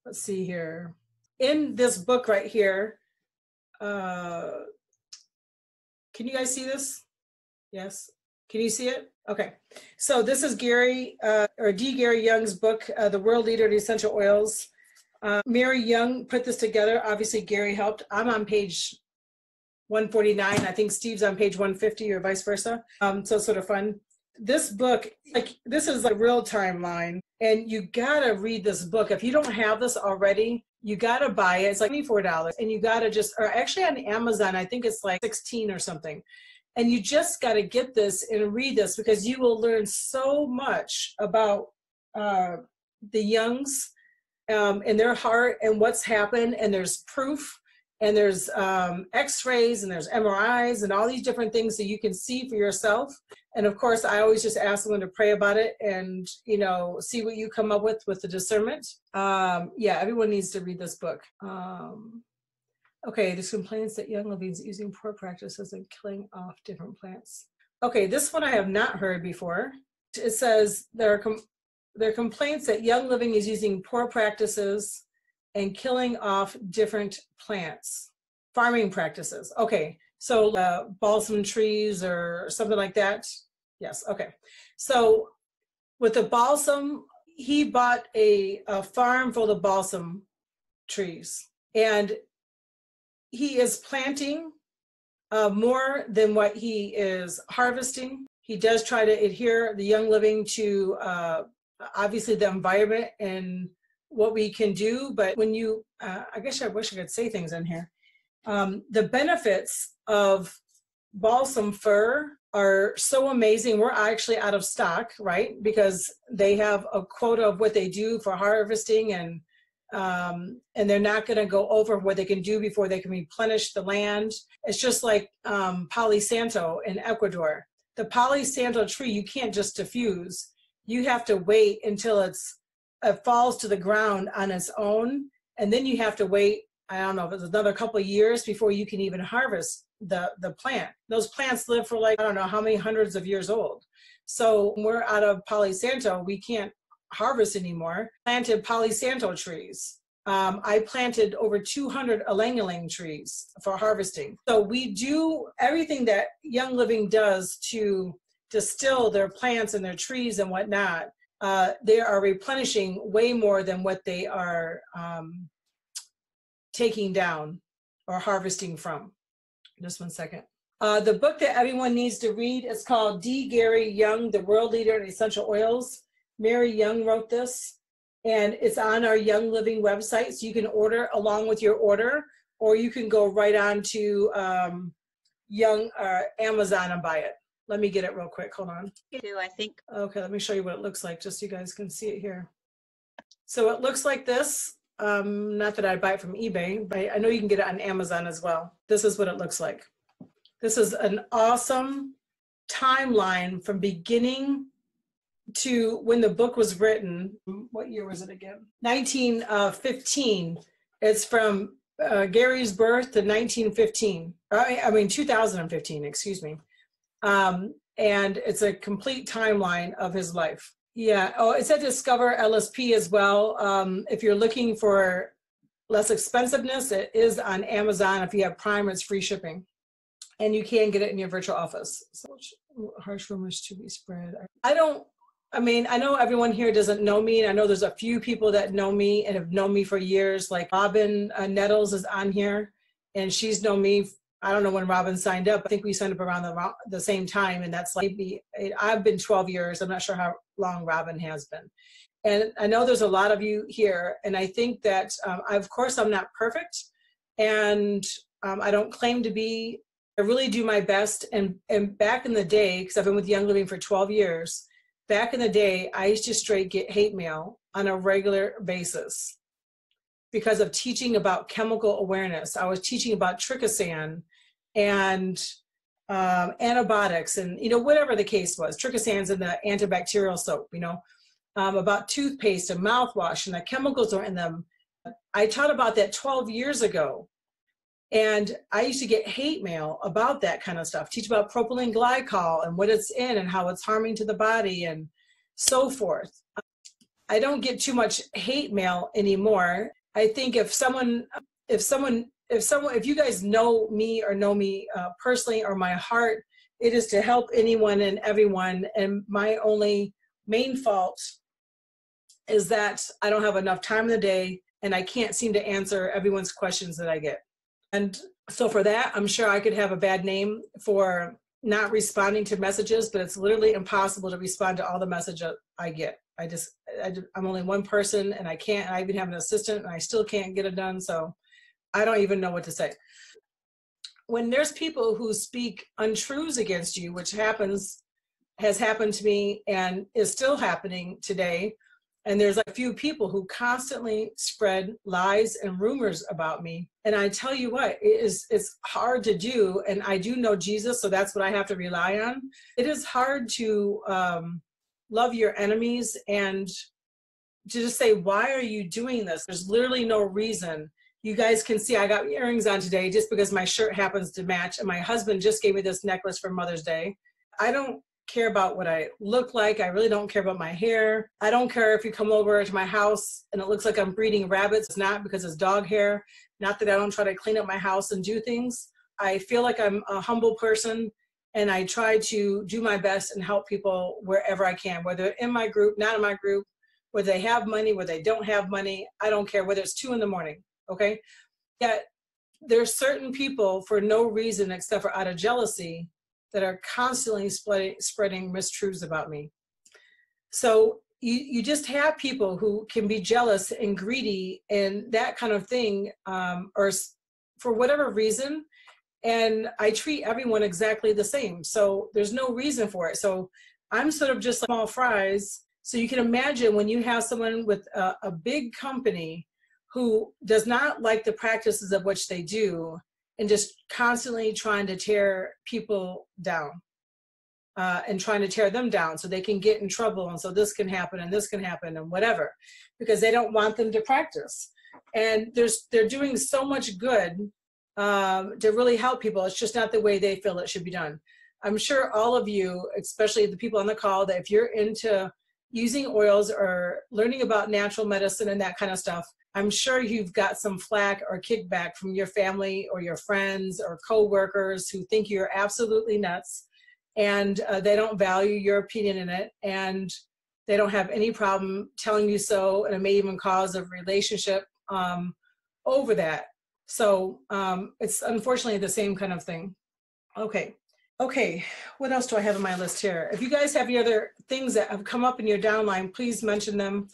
Let's see here. In this book right here, uh, can you guys see this? Yes. Can you see it? Okay. So this is Gary uh, or D. Gary Young's book, uh, The World Leader in Essential Oils. Uh, Mary Young put this together. Obviously, Gary helped. I'm on page 149. I think Steve's on page 150 or vice versa. Um, so sort of fun. This book, like this is a real timeline, and you gotta read this book. If you don't have this already, you gotta buy it. It's like $24, and you gotta just, or actually on Amazon, I think it's like 16 or something. And you just gotta get this and read this because you will learn so much about uh, the Youngs um, and their heart and what's happened, and there's proof and there's um, x-rays and there's mris and all these different things that you can see for yourself. And of course i always just ask someone to pray about it and you know see what you come up with with the discernment. Um, yeah everyone needs to read this book. Um, okay there's complaints that young living's using poor practices and killing off different plants. Okay this one i have not heard before. It says there are com- there are complaints that young living is using poor practices and killing off different plants. Farming practices. Okay, so uh, balsam trees or something like that. Yes, okay. So with the balsam, he bought a, a farm full of balsam trees and he is planting uh, more than what he is harvesting. He does try to adhere the young living to uh, obviously the environment and what we can do, but when you, uh, I guess I wish I could say things in here. Um, the benefits of balsam fir are so amazing. We're actually out of stock, right? Because they have a quota of what they do for harvesting and um, and they're not going to go over what they can do before they can replenish the land. It's just like um, Palo Santo in Ecuador. The Palo Santo tree, you can't just diffuse. You have to wait until it's it falls to the ground on its own, and then you have to wait. I don't know if it's another couple years before you can even harvest the the plant. Those plants live for like I don't know how many hundreds of years old. So we're out of Palo Santo, we can't harvest anymore. Planted Palo Santo trees. Um, I planted over 200 ylang-ylang trees for harvesting. So we do everything that Young Living does to distill their plants and their trees and whatnot uh, they are replenishing way more than what they are um, taking down or harvesting from. Just one second. Uh, the book that everyone needs to read is called D. Gary Young, The World Leader in Essential Oils. Mary Young wrote this, and it's on our Young Living website, so you can order along with your order, or you can go right on to um, Young uh, Amazon and buy it. Let me get it real quick. Hold on. Do I think. Okay, let me show you what it looks like, just so you guys can see it here. So it looks like this. Um, not that I'd buy it from eBay, but I know you can get it on Amazon as well. This is what it looks like. This is an awesome timeline from beginning to when the book was written. What year was it again? 1915. Uh, it's from uh, Gary's birth to 1915. I, I mean, 2015, excuse me um, and it's a complete timeline of his life. Yeah. Oh, it said discover LSP as well. Um, if you're looking for less expensiveness, it is on Amazon. If you have Prime, it's free shipping. and you can get it in your virtual office. So harsh rumors to be spread. I don't. I mean, I know everyone here doesn't know me, and I know there's a few people that know me and have known me for years. Like Robin uh, Nettles is on here, and she's known me. I don't know when Robin signed up. I think we signed up around the the same time, and that's like maybe I've been 12 years. I'm not sure how long Robin has been, and I know there's a lot of you here, and I think that um, I, of course I'm not perfect, and um, I don't claim to be I really do my best. And, and back in the day, because I've been with Young Living for 12 years, back in the day, I used to straight get hate mail on a regular basis because of teaching about chemical awareness. I was teaching about triclosan and um, antibiotics and, you know, whatever the case was. Triclosan's in the antibacterial soap, you know, um, about toothpaste and mouthwash and the chemicals are in them. I taught about that 12 years ago and I used to get hate mail about that kind of stuff, teach about propylene glycol and what it's in and how it's harming to the body and so forth. I don't get too much hate mail anymore. I think if someone, if someone, if someone, if you guys know me or know me uh, personally or my heart, it is to help anyone and everyone. And my only main fault is that I don't have enough time in the day and I can't seem to answer everyone's questions that I get. And so for that, I'm sure I could have a bad name for not responding to messages, but it's literally impossible to respond to all the messages I get. I just, I, am only one person and I can't, I even have an assistant and I still can't get it done. So I don't even know what to say. When there's people who speak untruths against you, which happens, has happened to me and is still happening today, and there's a few people who constantly spread lies and rumors about me and i tell you what it is it's hard to do and i do know jesus so that's what i have to rely on it is hard to um, love your enemies and to just say why are you doing this there's literally no reason you guys can see i got earrings on today just because my shirt happens to match and my husband just gave me this necklace for mother's day i don't care about what I look like. I really don't care about my hair. I don't care if you come over to my house and it looks like I'm breeding rabbits. It's not because it's dog hair. Not that I don't try to clean up my house and do things. I feel like I'm a humble person and I try to do my best and help people wherever I can, whether in my group, not in my group, whether they have money, whether they don't have money. I don't care whether it's two in the morning. Okay. Yet there's certain people for no reason except for out of jealousy that are constantly spreading, spreading mistruths about me. So you, you just have people who can be jealous and greedy and that kind of thing, um, or for whatever reason. And I treat everyone exactly the same. So there's no reason for it. So I'm sort of just like small fries. So you can imagine when you have someone with a, a big company who does not like the practices of which they do and just constantly trying to tear people down uh, and trying to tear them down so they can get in trouble and so this can happen and this can happen and whatever because they don't want them to practice and there's they're doing so much good um, to really help people. It's just not the way they feel it should be done. I'm sure all of you especially the people on the call that if you're into using oils or learning about natural medicine and that kind of stuff I'm sure you've got some flack or kickback from your family or your friends or coworkers who think you're absolutely nuts and uh, they don't value your opinion in it and they don't have any problem telling you so and it may even cause a relationship um, over that so um, it's unfortunately the same kind of thing okay okay what else do i have on my list here if you guys have any other things that have come up in your downline please mention them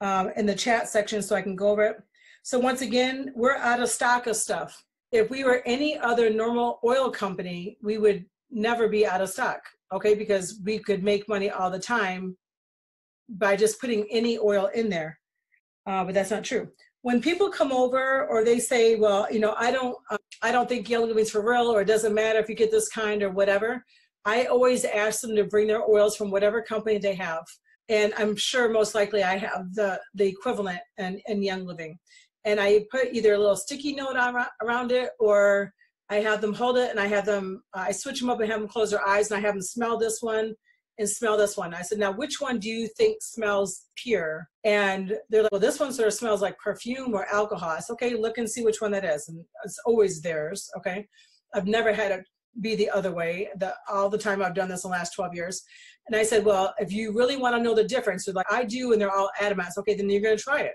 um, in the chat section so I can go over it. So once again, we're out of stock of stuff. If we were any other normal oil company, we would never be out of stock, okay? Because we could make money all the time by just putting any oil in there. Uh, but that's not true. When people come over or they say, well, you know, I don't, uh, I don't think Young Living's for real, or it doesn't matter if you get this kind or whatever, I always ask them to bring their oils from whatever company they have and I'm sure most likely I have the the equivalent in, in Young Living. And I put either a little sticky note on, around it or I have them hold it and I have them, uh, I switch them up and have them close their eyes and I have them smell this one and smell this one. I said, now which one do you think smells pure? And they're like, well, this one sort of smells like perfume or alcohol. I said, okay, look and see which one that is. And it's always theirs, okay? I've never had it be the other way the, all the time I've done this in the last 12 years. And I said, well, if you really want to know the difference, they're like, I do. And they're all adamant. Okay, then you're going to try it.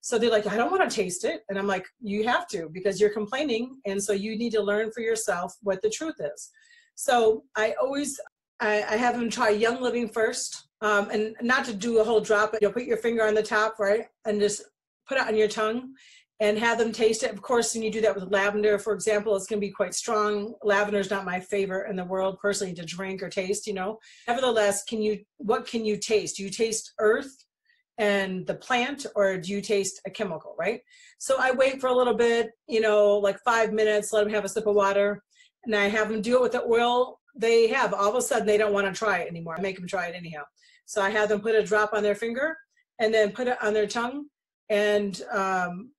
So they're like, I don't want to taste it. And I'm like, you have to because you're complaining. And so you need to learn for yourself what the truth is. So I always, I, I have them try Young Living first. Um, and not to do a whole drop, but you'll put your finger on the top, right? And just put it on your tongue and have them taste it. Of course, when you do that with lavender, for example, it's going to be quite strong. Lavender is not my favorite in the world personally to drink or taste, you know. Nevertheless, can you what can you taste? Do you taste earth and the plant or do you taste a chemical, right? So I wait for a little bit, you know, like 5 minutes, let them have a sip of water, and I have them do it with the oil they have. All of a sudden they don't want to try it anymore. I make them try it anyhow. So I have them put a drop on their finger and then put it on their tongue and um,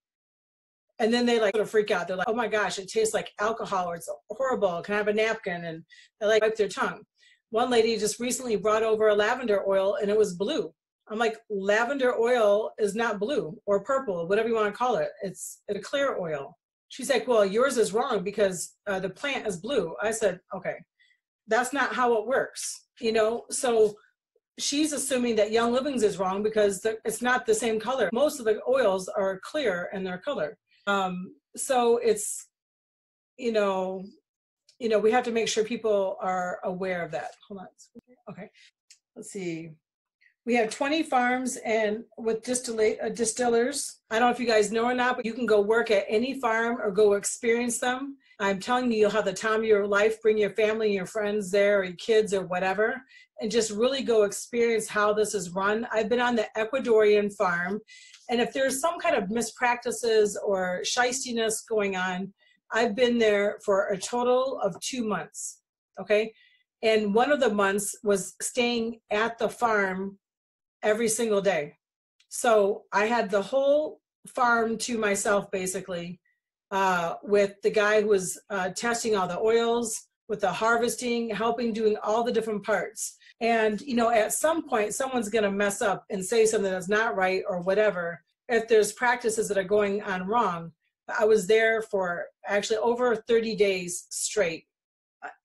and then they like sort of freak out. They're like, "Oh my gosh, it tastes like alcohol, or it's horrible. Can I have a napkin?" And they like wipe their tongue. One lady just recently brought over a lavender oil, and it was blue. I'm like, lavender oil is not blue or purple, whatever you want to call it. It's a clear oil. She's like, well, yours is wrong because uh, the plant is blue. I said, okay, that's not how it works, you know. So she's assuming that Young Livings is wrong because it's not the same color. Most of the oils are clear in their color. Um, so it's, you know, you know, we have to make sure people are aware of that. Hold on. Okay. Let's see. We have 20 farms and with distillate, uh, distillers. I don't know if you guys know or not, but you can go work at any farm or go experience them. I'm telling you, you'll have the time of your life. Bring your family and your friends there, or your kids, or whatever, and just really go experience how this is run. I've been on the Ecuadorian farm, and if there's some kind of mispractices or shystiness going on, I've been there for a total of two months. Okay. And one of the months was staying at the farm every single day. So I had the whole farm to myself basically uh, with the guy who was uh, testing all the oils, with the harvesting, helping doing all the different parts. And, you know, at some point, someone's going to mess up and say something that's not right or whatever. If there's practices that are going on wrong, I was there for actually over 30 days straight.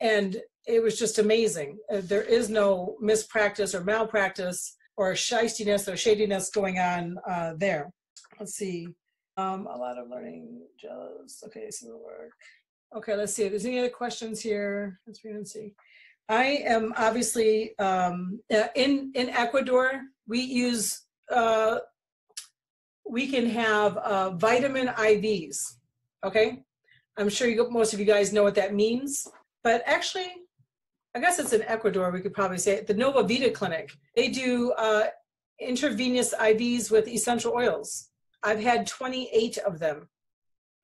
And it was just amazing. Uh, there is no mispractice or malpractice or shystiness or shadiness going on uh, there. Let's see. Um, a lot of learning. Jealous. Okay, so the work. Okay, let's see. If there's any other questions here, let's read and see. I am obviously um, uh, in in Ecuador. We use uh, we can have uh, vitamin IVs. Okay, I'm sure you, most of you guys know what that means. But actually, I guess it's in Ecuador. We could probably say it. the Nova Vita Clinic. They do uh, intravenous IVs with essential oils. I've had 28 of them.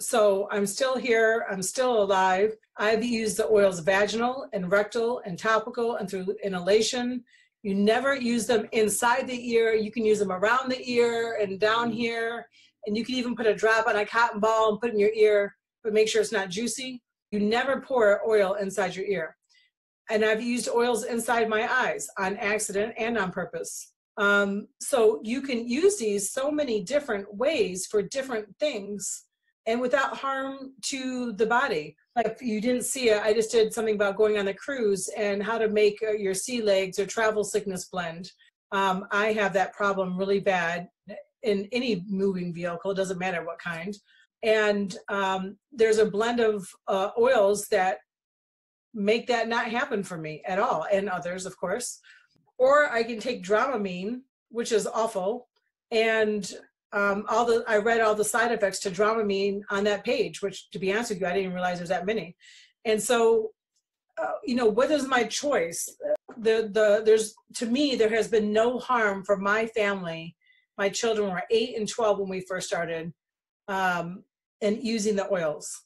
So I'm still here. I'm still alive. I've used the oils vaginal and rectal and topical and through inhalation. You never use them inside the ear. You can use them around the ear and down mm-hmm. here. And you can even put a drop on a cotton ball and put in your ear, but make sure it's not juicy. You never pour oil inside your ear. And I've used oils inside my eyes on accident and on purpose. Um, so you can use these so many different ways for different things and without harm to the body. Like you didn't see it, I just did something about going on the cruise and how to make uh, your sea legs or travel sickness blend. Um, I have that problem really bad in any moving vehicle, it doesn't matter what kind. And um, there's a blend of uh, oils that make that not happen for me at all, and others, of course. Or I can take Dramamine, which is awful, and um, all the I read all the side effects to Dramamine on that page, which to be honest with you, I didn't realize there's that many. And so, uh, you know, what is my choice? The the there's to me there has been no harm for my family. My children were eight and twelve when we first started, um, and using the oils.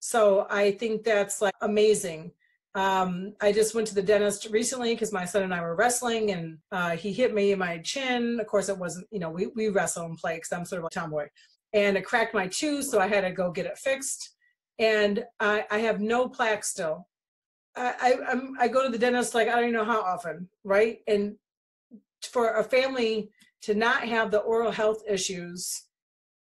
So I think that's like amazing. Um, I just went to the dentist recently because my son and I were wrestling and uh, he hit me in my chin. Of course, it wasn't, you know, we, we wrestle and play because I'm sort of a tomboy. And it cracked my tooth, so I had to go get it fixed. And I, I have no plaque still. I, I, I'm, I go to the dentist like I don't even know how often, right? And for a family to not have the oral health issues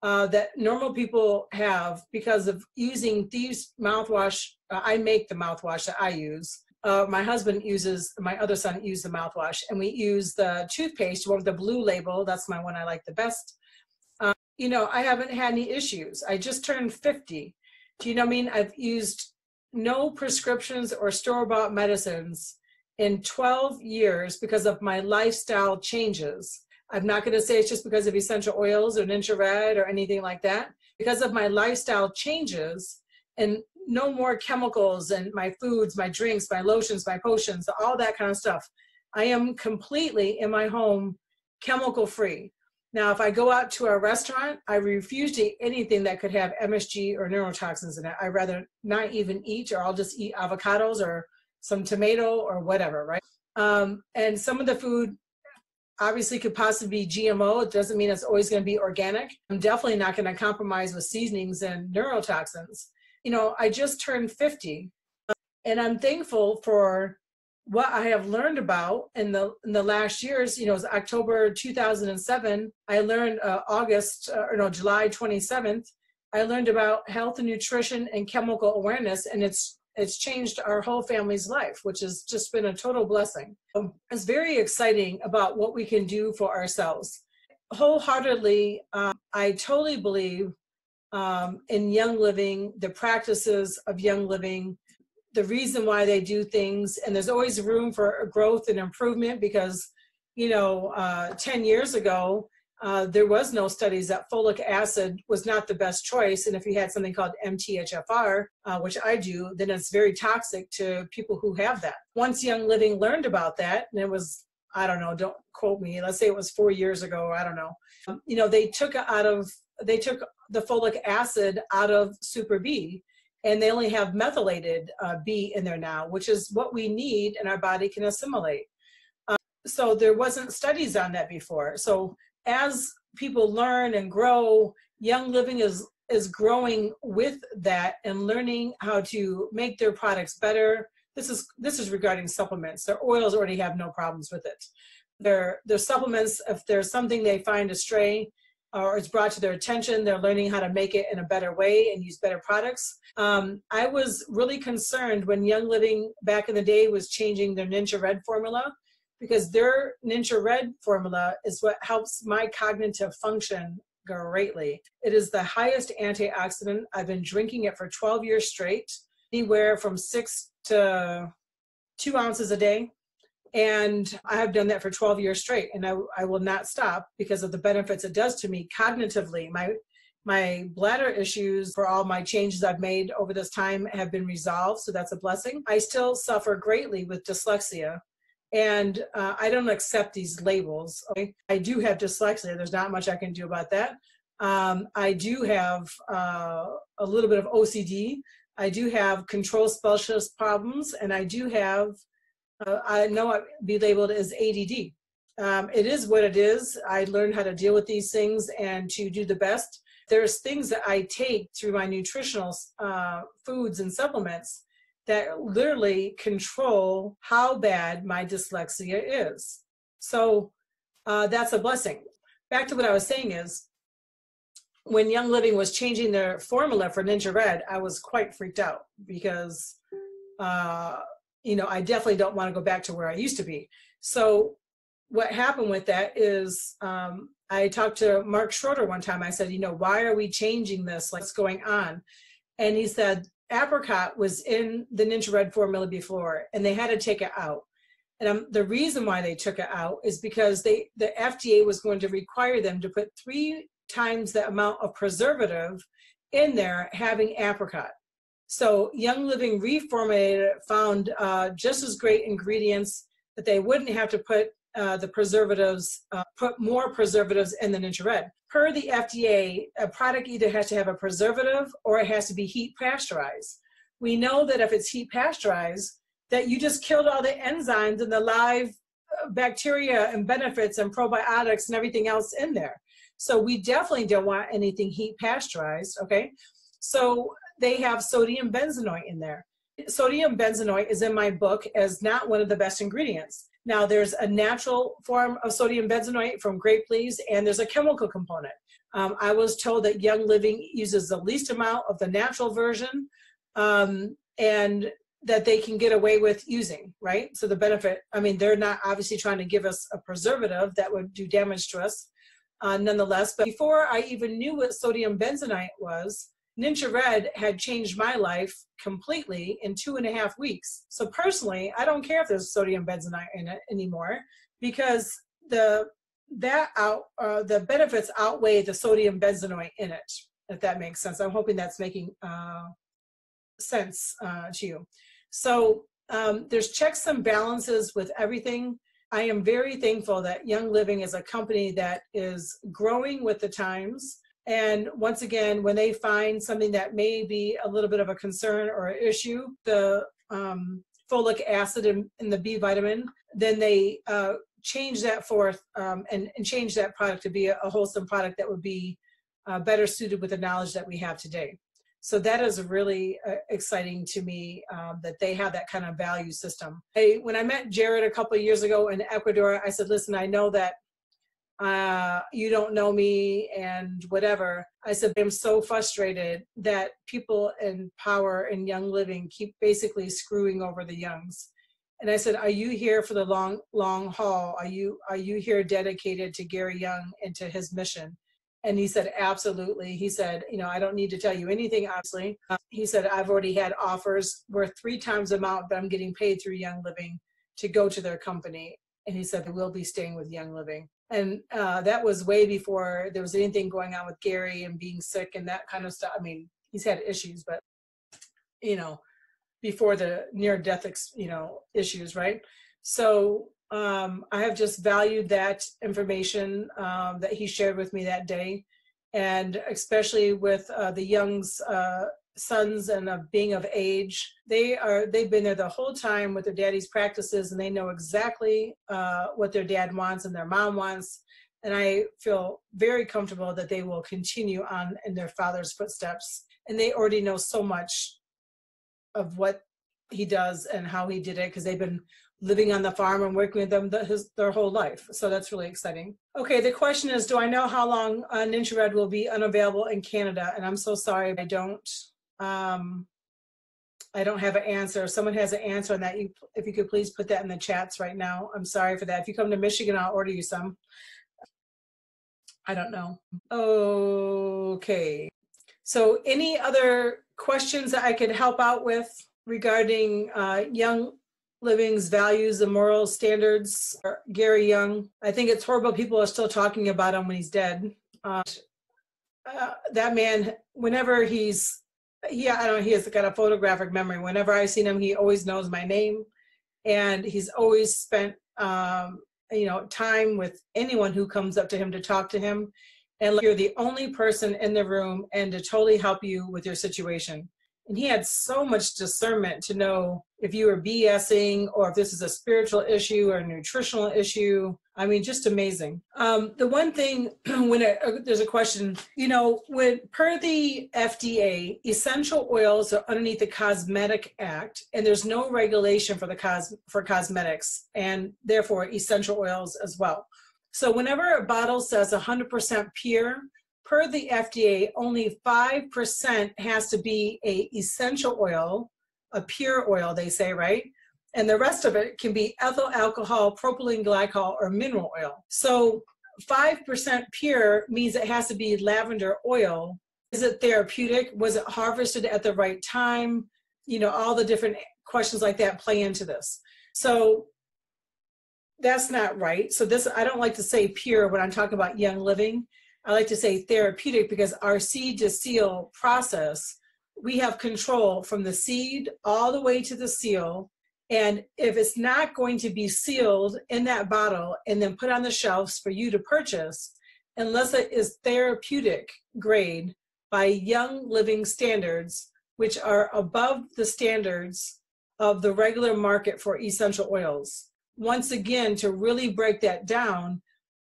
uh, that normal people have because of using thieves mouthwash I make the mouthwash that I use. Uh, my husband uses, my other son uses the mouthwash, and we use the toothpaste, one with the blue label. That's my one I like the best. Uh, you know, I haven't had any issues. I just turned 50. Do you know what I mean? I've used no prescriptions or store bought medicines in 12 years because of my lifestyle changes. I'm not going to say it's just because of essential oils or NingXia Red or anything like that. Because of my lifestyle changes and no more chemicals and my foods, my drinks, my lotions, my potions, all that kind of stuff. I am completely in my home chemical free. Now, if I go out to a restaurant, I refuse to eat anything that could have MSG or neurotoxins in it. I'd rather not even eat, or I'll just eat avocados or some tomato or whatever, right? Um, and some of the food obviously could possibly be GMO. It doesn't mean it's always going to be organic. I'm definitely not going to compromise with seasonings and neurotoxins. You know, I just turned 50 and I'm thankful for what I have learned about in the in the last years, you know, October 2007. I learned uh, August uh, or no July 27th. I learned about health and nutrition and chemical awareness, and it's it's changed our whole family's life, which has just been a total blessing. It's very exciting about what we can do for ourselves. Wholeheartedly, uh, I totally believe um, in Young Living, the practices of Young Living, the reason why they do things and there's always room for growth and improvement because you know uh, 10 years ago uh, there was no studies that folic acid was not the best choice. And if you had something called mthfr uh, which i do then it's very toxic to people who have that. Once young living learned about that and it was i don't know don't quote me let's say it was four years ago i don't know um, you know they took out of they took the folic acid out of super b and they only have methylated uh, B in there now, which is what we need and our body can assimilate. Um, so there wasn't studies on that before. So as people learn and grow, Young Living is is growing with that and learning how to make their products better. This is this is regarding supplements. Their oils already have no problems with it. Their their supplements, if there's something they find astray, or it's brought to their attention, they're learning how to make it in a better way and use better products. Um, I was really concerned when Young Living back in the day was changing their NingXia Red formula because their NingXia Red formula is what helps my cognitive function greatly. It is the highest antioxidant. I've been drinking it for 12 years straight, anywhere from six to two ounces a day. And I have done that for 12 years straight, and I, I will not stop because of the benefits it does to me cognitively. My my bladder issues for all my changes I've made over this time have been resolved, so that's a blessing. I still suffer greatly with dyslexia, and uh, I don't accept these labels. Okay? I do have dyslexia. There's not much I can do about that. Um, I do have uh, a little bit of OCD. I do have control specialist problems, and I do have uh, I know I'd be labeled as ADD. Um, it is what it is. I learned how to deal with these things and to do the best. There's things that I take through my nutritional uh, foods and supplements that literally control how bad my dyslexia is. So uh, that's a blessing. Back to what I was saying is, when Young Living was changing their formula for NingXia Red, I was quite freaked out because uh, you know, I definitely don't want to go back to where I used to be. So what happened with that is um, I talked to Mark Schroeder one time. I said, you know, why are we changing this? What's going on? And he said, apricot was in the NingXia Red formula before, and they had to take it out. And um, the reason why they took it out is because they the FDA was going to require them to put three times the amount of preservative in there having apricot. So Young Living reformulated found uh, just as great ingredients that they wouldn't have to put uh, the preservatives, uh, put more preservatives in the NingXia Red. Per the FDA, a product either has to have a preservative or it has to be heat pasteurized. We know that if it's heat pasteurized, that you just killed all the enzymes and the live uh, bacteria and benefits and probiotics and everything else in there. So we definitely don't want anything heat pasteurized, okay? So they have sodium benzoate in there. Sodium benzoate is in my book as not one of the best ingredients. Now, there's a natural form of sodium benzoate from grape leaves, and there's a chemical component. Um, I was told that Young Living uses the least amount of the natural version. Um, and that they can get away with using, right? So the benefit, I mean, they're not obviously trying to give us a preservative that would do damage to us, uh, nonetheless. But before I even knew what sodium benzoate was, NingXia Red had changed my life completely in two and a half weeks. So personally, I don't care if there's sodium benzoate in it anymore because the that out uh, the benefits outweigh the sodium benzoate in it. If that makes sense, I'm hoping that's making uh, sense uh, to you. So um, there's checks and balances with everything. I am very thankful that Young Living is a company that is growing with the times. And once again, when they find something that may be a little bit of a concern or an issue, the um, folic acid and, the B vitamin, then they uh, change that forth um, and, and, change that product to be a, a wholesome product that would be uh, better suited with the knowledge that we have today so that is really uh, exciting to me um, that they have that kind of value system. I, when I met Jared a couple years ago in Ecuador, I said, "Listen, I know that uh, you don't know me and whatever." I said, "I'm so frustrated that people in power and young living keep basically screwing over the youngs." And I said, "Are you here for the long, long haul? Are you are you here dedicated to Gary Young and to his mission?" And he said, absolutely. He said, you know, I don't need to tell you anything, obviously. He said, I've already had offers worth three times the amount that I'm getting paid through Young Living to go to their company. And he said, I will be staying with Young Living. And uh, that was way before there was anything going on with Gary and being sick and that kind of stuff. I mean, he's had issues, but, you know, before the near death, you know, issues, right? So um, I have just valued that information um, that he shared with me that day, and especially with uh, the Young's uh, sons and of being of age, they are they've been there the whole time with their daddy's practices, and they know exactly uh, what their dad wants and their mom wants. And I feel very comfortable that they will continue on in their father's footsteps, and they already know so much of what he does and how he did it because they've been living on the farm and working with them the, his, their whole life. So that's really exciting. Okay, the question is, do I know how long uh, NingXia Red will be unavailable in Canada? And I'm so sorry, I don't. Um, I don't have an answer. If someone has an answer on that, you, if you could please put that in the chats right now. I'm sorry for that. If you come to Michigan, I'll order you some. I don't know. Okay. So any other questions that I could help out with regarding uh, young Living's values and moral standards. Gary Young. I think it's horrible people are still talking about him when he's dead. Uh, uh, that man, whenever he's, yeah, I don't know, he has got a photographic memory. Whenever I've seen him, he always knows my name. And he's always spent, um, you know, time with anyone who comes up to him to talk to him. And you're the only person in the room and to totally help you with your situation and he had so much discernment to know if you are BSing or if this is a spiritual issue or a nutritional issue. I mean, just amazing. Um, the one thing when there's a question, you know, when per the FDA, essential oils are underneath the Cosmetic Act, and there's no regulation for the cos for cosmetics, and therefore essential oils as well. So whenever a bottle says 100% pure, per the FDA, only 5% has to be a essential oil, a pure oil, they say, right? And the rest of it can be ethyl alcohol, propylene glycol, or mineral oil. So 5% pure means it has to be lavender oil. Is it therapeutic? Was it harvested at the right time? You know, all the different questions like that play into this. So that's not right. So this I don't like to say pure when I'm talking about young living I like to say therapeutic because our seed to seal process, we have control from the seed all the way to the seal. And if it's not going to be sealed in that bottle and then put on the shelves for you to purchase, unless it is therapeutic grade by Young Living standards, which are above the standards of the regular market for essential oils. Once again, to really break that down,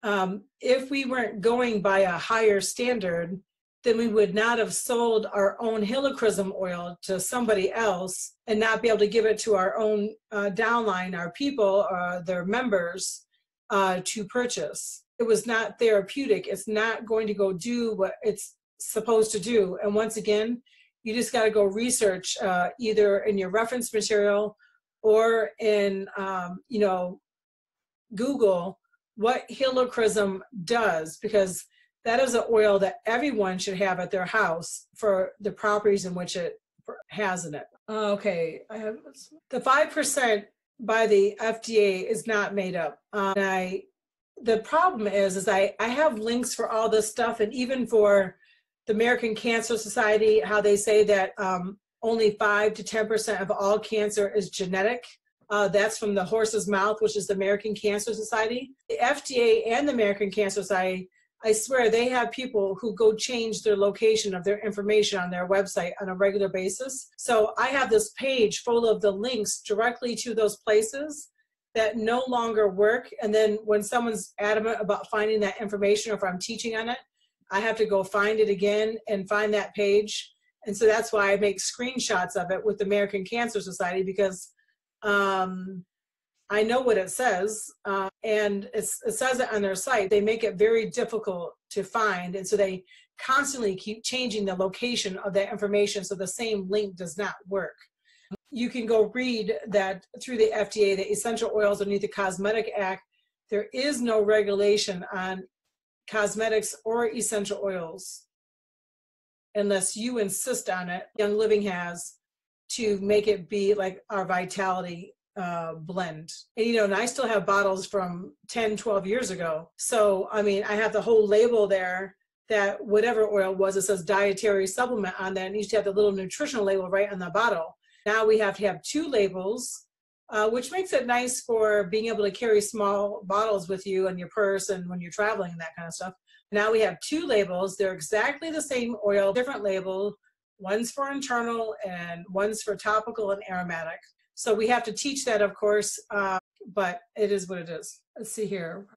um, if we weren't going by a higher standard, then we would not have sold our own helichrysum oil to somebody else and not be able to give it to our own uh, downline, our people, uh, their members uh, to purchase. It was not therapeutic. It's not going to go do what it's supposed to do. And once again, You just got to go research uh, either in your reference material or in, um, you know, Google what helichrysum does because that is an oil that everyone should have at their house for the properties in which it has in it. Okay, I have the five percent by the FDA is not made up. Um, I the problem is is I I have links for all this stuff and even for the American Cancer Society how they say that um, only five to ten percent of all cancer is genetic. Uh, that's from the horse's mouth, which is the American Cancer Society. The FDA and the American Cancer Society I swear they have people who go change their location of their information on their website on a regular basis. So I have this page full of the links directly to those places that no longer work. And then when someone's adamant about finding that information or if I'm teaching on it, I have to go find it again and find that page. And so that's why I make screenshots of it with the American Cancer Society because um, I know what it says, uh, and it says it on their site. They make it very difficult to find, and so they constantly keep changing the location of that information so the same link does not work. You can go read that through the FDA, the essential oils underneath the Cosmetic Act, there is no regulation on cosmetics or essential oils unless you insist on it. Young Living has to make it be like our vitality uh, blend. And, you know, and I still have bottles from 10, 12 years ago. So, I mean, I have the whole label there that whatever oil was, it says dietary supplement on there. And used to have the little nutritional label right on the bottle. Now we have to have two labels, uh, which makes it nice for being able to carry small bottles with you in your purse and when you're traveling and that kind of stuff. Now we have two labels. They're exactly the same oil, different label. One's for internal and one's for topical and aromatic. So we have to teach that, of course, uh, but it is what it is. Let's see here.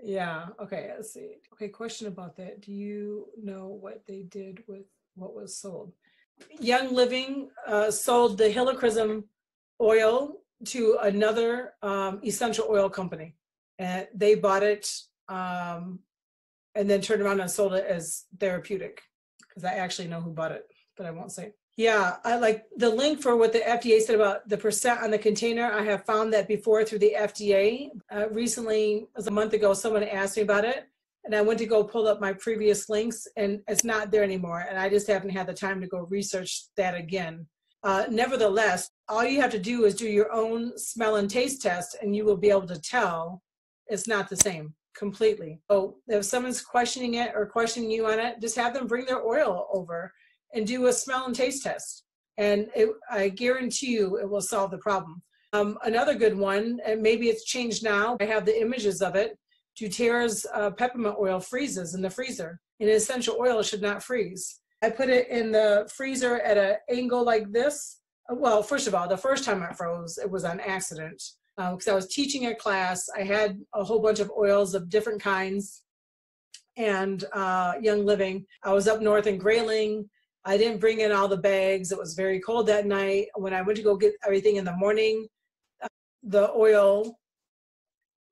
Yeah, okay, let's see. Okay, question about that. Do you know what they did with what was sold? Young Living uh, sold the helichrysum oil to another um, essential oil company, and they bought it um, and then turned around and sold it as therapeutic because I actually know who bought it, but I won't say. Yeah, I like the link for what the FDA said about the percent on the container. I have found that before through the FDA. Uh, recently, as a month ago, someone asked me about it, and I went to go pull up my previous links, and it's not there anymore. And I just haven't had the time to go research that again. Uh, nevertheless, all you have to do is do your own smell and taste test, and you will be able to tell it's not the same completely. So if someone's questioning it or questioning you on it, just have them bring their oil over and do a smell and taste test. And it, I guarantee you it will solve the problem. Um, another good one, and maybe it's changed now, I have the images of it. doTERRA's uh, peppermint oil freezes in the freezer. And essential oil should not freeze. I put it in the freezer at an angle like this. Well, first of all, the first time I froze, it was on accident because uh, I was teaching a class. I had a whole bunch of oils of different kinds and uh, Young Living. I was up north in Grayling I didn't bring in all the bags. It was very cold that night. When I went to go get everything in the morning, uh, the oil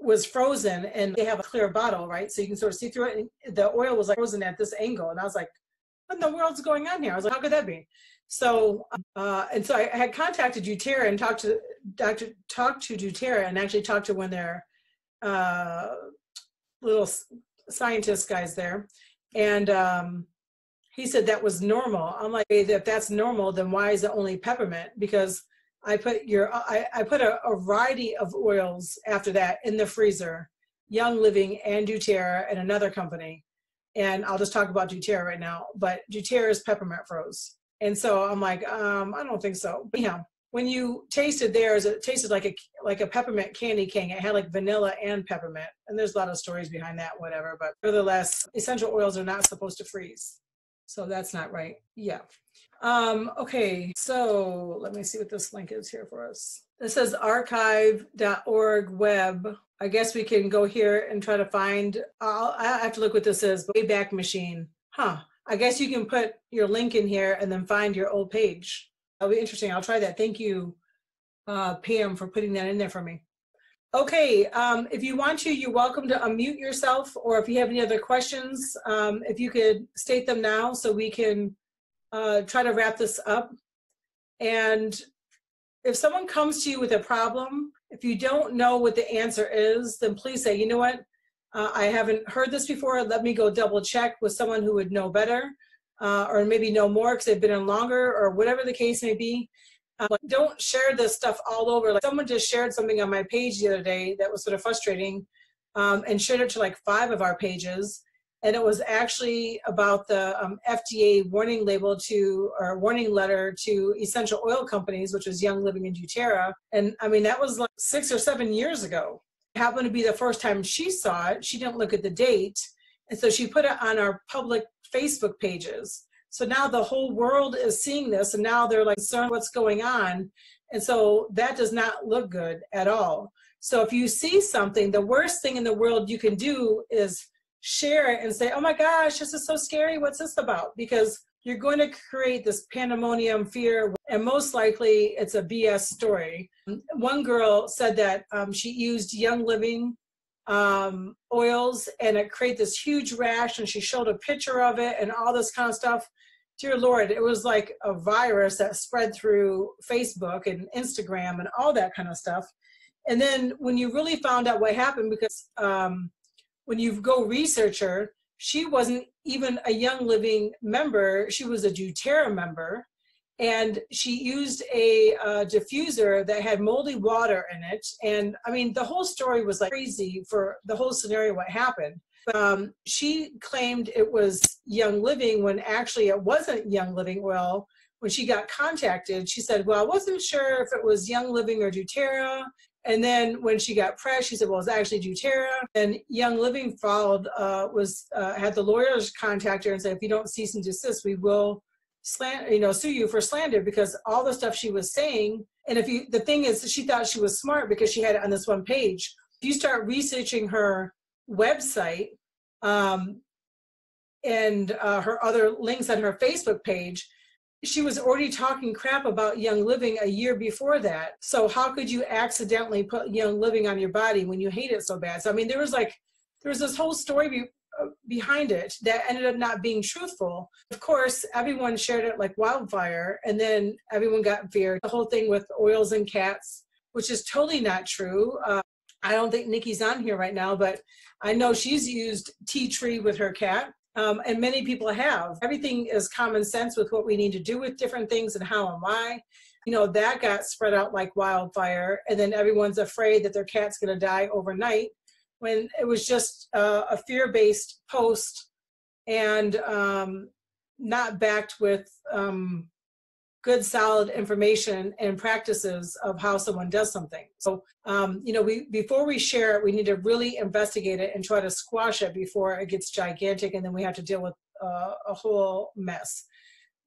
was frozen and they have a clear bottle, right? So you can sort of see through it. And the oil was like frozen at this angle. And I was like, what in the world's going on here? I was like, how could that be? So, uh, and so I had contacted doTERRA and talked to Dr. talked to doTERRA and actually talked to one of their uh, little scientist guys there. And um, he said that was normal. I'm like, if that's normal, then why is it only peppermint? Because I put your I, I put a, a variety of oils after that in the freezer, Young Living and doTERRA and another company. And I'll just talk about doTERRA right now. But doTERRA's peppermint froze. And so I'm like, um, I don't think so. But yeah, when you tasted theirs, it tasted like a like a peppermint candy king. It had like vanilla and peppermint. And there's a lot of stories behind that, whatever. But nevertheless, essential oils are not supposed to freeze. So that's not right. Yeah. Um, okay, so let me see what this link is here for us. This says archive.org web. I guess we can go here and try to find, I'll, I have to look what this is, Wayback Machine. Huh. I guess you can put your link in here and then find your old page. That'll be interesting. I'll try that. Thank you, uh, Pam, for putting that in there for me. Okay, um, if you want to, you're welcome to unmute yourself, or if you have any other questions, um, if you could state them now so we can uh, try to wrap this up. And if someone comes to you with a problem, if you don't know what the answer is, then please say, you know what, uh, I haven't heard this before. Let me go double check with someone who would know better uh, or maybe know more because they've been in longer or whatever the case may be. Um, like, don't share this stuff all over. Like someone just shared something on my page the other day that was sort of frustrating um, and shared it to like five of our pages. And it was actually about the um, FDA warning label to, or warning letter to essential oil companies, which was Young Living and doTERRA. And I mean, that was like six or seven years ago. It happened to be the first time she saw it. She didn't look at the date. And so she put it on our public Facebook pages. So now the whole world is seeing this, and now they're like concerned what's going on. And so that does not look good at all. So if you see something, the worst thing in the world you can do is share it and say, oh my gosh, this is so scary. What's this about? Because you're going to create this pandemonium fear, and most likely it's a BS story. One girl said that um, she used Young Living um, oils and it created this huge rash, and she showed a picture of it and all this kind of stuff. Dear Lord, it was like a virus that spread through Facebook and Instagram and all that kind of stuff. And then when you really found out what happened, because um, when you go research her, she wasn't even a Young Living member. She was a doTERRA member. And she used a uh, diffuser that had moldy water in it. And I mean, the whole story was like crazy for the whole scenario, what happened. Um, she claimed it was Young Living when actually it wasn't Young Living. Well, when she got contacted, she said, Well, I wasn't sure if it was Young Living or doTERRA. And then when she got pressed, she said, "Well, it's actually doTERRA." And Young Living followed uh, was uh, had the lawyers contact her and say, "If you don't cease and desist, we will slant, you know, sue you for slander because all the stuff she was saying." And if you, the thing is, she thought she was smart because she had it on this one page. If you start researching her website um, and uh, her other links on her Facebook page, she was already talking crap about Young Living a year before that. So how could you accidentally put Young Living on your body when you hate it so bad? So I mean, there was like there was this whole story be, uh, behind it that ended up not being truthful. Of course, everyone shared it like wildfire, and then everyone got feared. The whole thing with oils and cats, which is totally not true. Uh, I don't think Nikki's on here right now, but I know she's used tea tree with her cat um, and many people have. Everything is common sense with what we need to do with different things and how and why. You know, that got spread out like wildfire, and then everyone's afraid that their cat's going to die overnight when it was just uh, a fear based post and um, not backed with um, good solid information and practices of how someone does something. So um, you know we before we share it we need to really investigate it and try to squash it before it gets gigantic and then we have to deal with uh, a whole mess.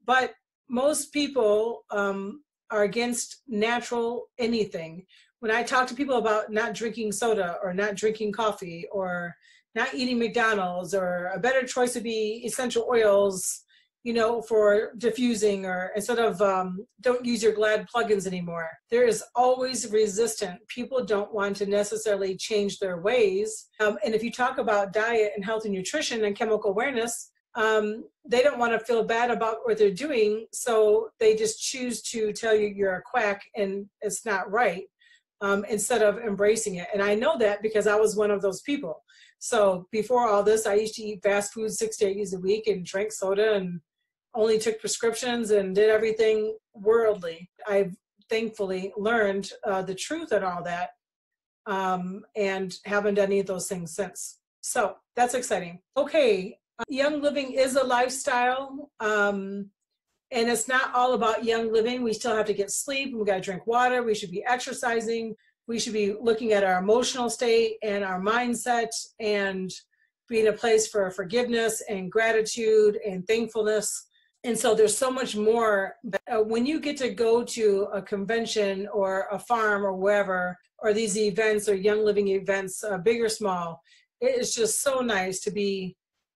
But most people um, are against natural anything. When i talk to people about not drinking soda or not drinking coffee or not eating mcdonald's or a better choice would be essential oils you know, for diffusing or instead of um, don't use your Glade plugins anymore. There is always resistance. People don't want to necessarily change their ways. Um, and if you talk about diet and health and nutrition and chemical awareness, um, they don't want to feel bad about what they're doing. So they just choose to tell you you're a quack and it's not right um, instead of embracing it. And I know that because I was one of those people. So before all this, I used to eat fast food six days a week and drink soda and only took prescriptions and did everything worldly. I've thankfully learned uh, the truth and all that um, and haven't done any of those things since. So that's exciting. Okay, uh, young living is a lifestyle. Um, and it's not all about young living. We still have to get sleep. We got to drink water. We should be exercising. We should be looking at our emotional state and our mindset and being a place for forgiveness and gratitude and thankfulness and so there's so much more uh, when you get to go to a convention or a farm or wherever or these events or young living events uh, big or small it is just so nice to be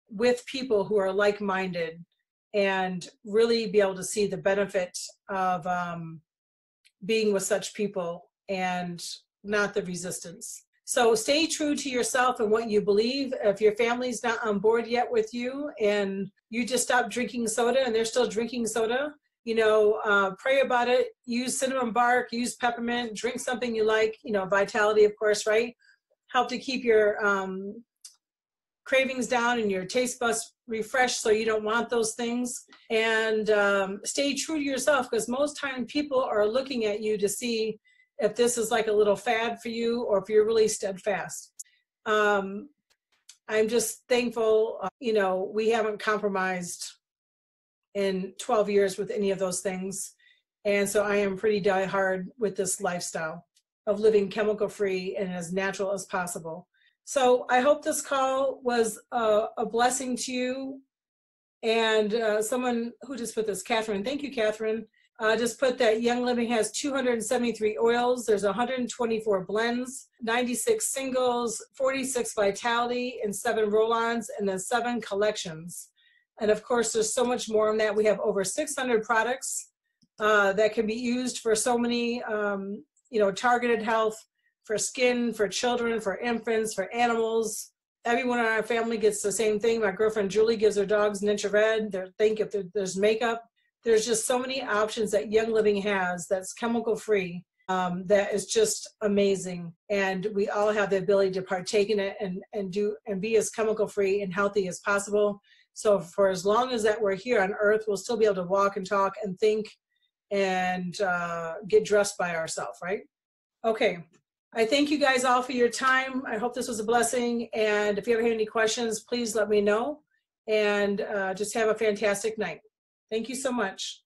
with people who are like-minded and really be able to see the benefit of um, being with such people and not the resistance So stay true to yourself and what you believe. If your family's not on board yet with you and you just stop drinking soda and they're still drinking soda, you know, uh, pray about it. Use cinnamon bark, use peppermint, drink something you like, you know, vitality, of course, right? Help to keep your um, cravings down and your taste buds refreshed so you don't want those things. And um, stay true to yourself because most time people are looking at you to see if this is like a little fad for you or if you're really steadfast. Um, I'm just thankful, uh, you know, we haven't compromised in 12 years with any of those things. And so I am pretty die hard with this lifestyle of living chemical free and as natural as possible. So I hope this call was a, a blessing to you. And uh, someone who just put this, Catherine, thank you, Catherine. Uh, just put that Young Living has 273 oils. There's 124 blends, 96 singles, 46 vitality, and seven roll-ons, and then seven collections. And of course, there's so much more on that. We have over 600 products uh, that can be used for so many, um, you know, targeted health for skin, for children, for infants, for animals. Everyone in our family gets the same thing. My girlfriend Julie gives her dogs NingXia Red. They think if there's makeup, there's just so many options that Young Living has that's chemical free um, that is just amazing. And we all have the ability to partake in it and, and do and be as chemical free and healthy as possible. So for as long as that we're here on earth, we'll still be able to walk and talk and think and uh, get dressed by ourselves, right? Okay. I thank you guys all for your time. I hope this was a blessing. And if you ever have any questions, please let me know. And uh, just have a fantastic night. Thank you so much.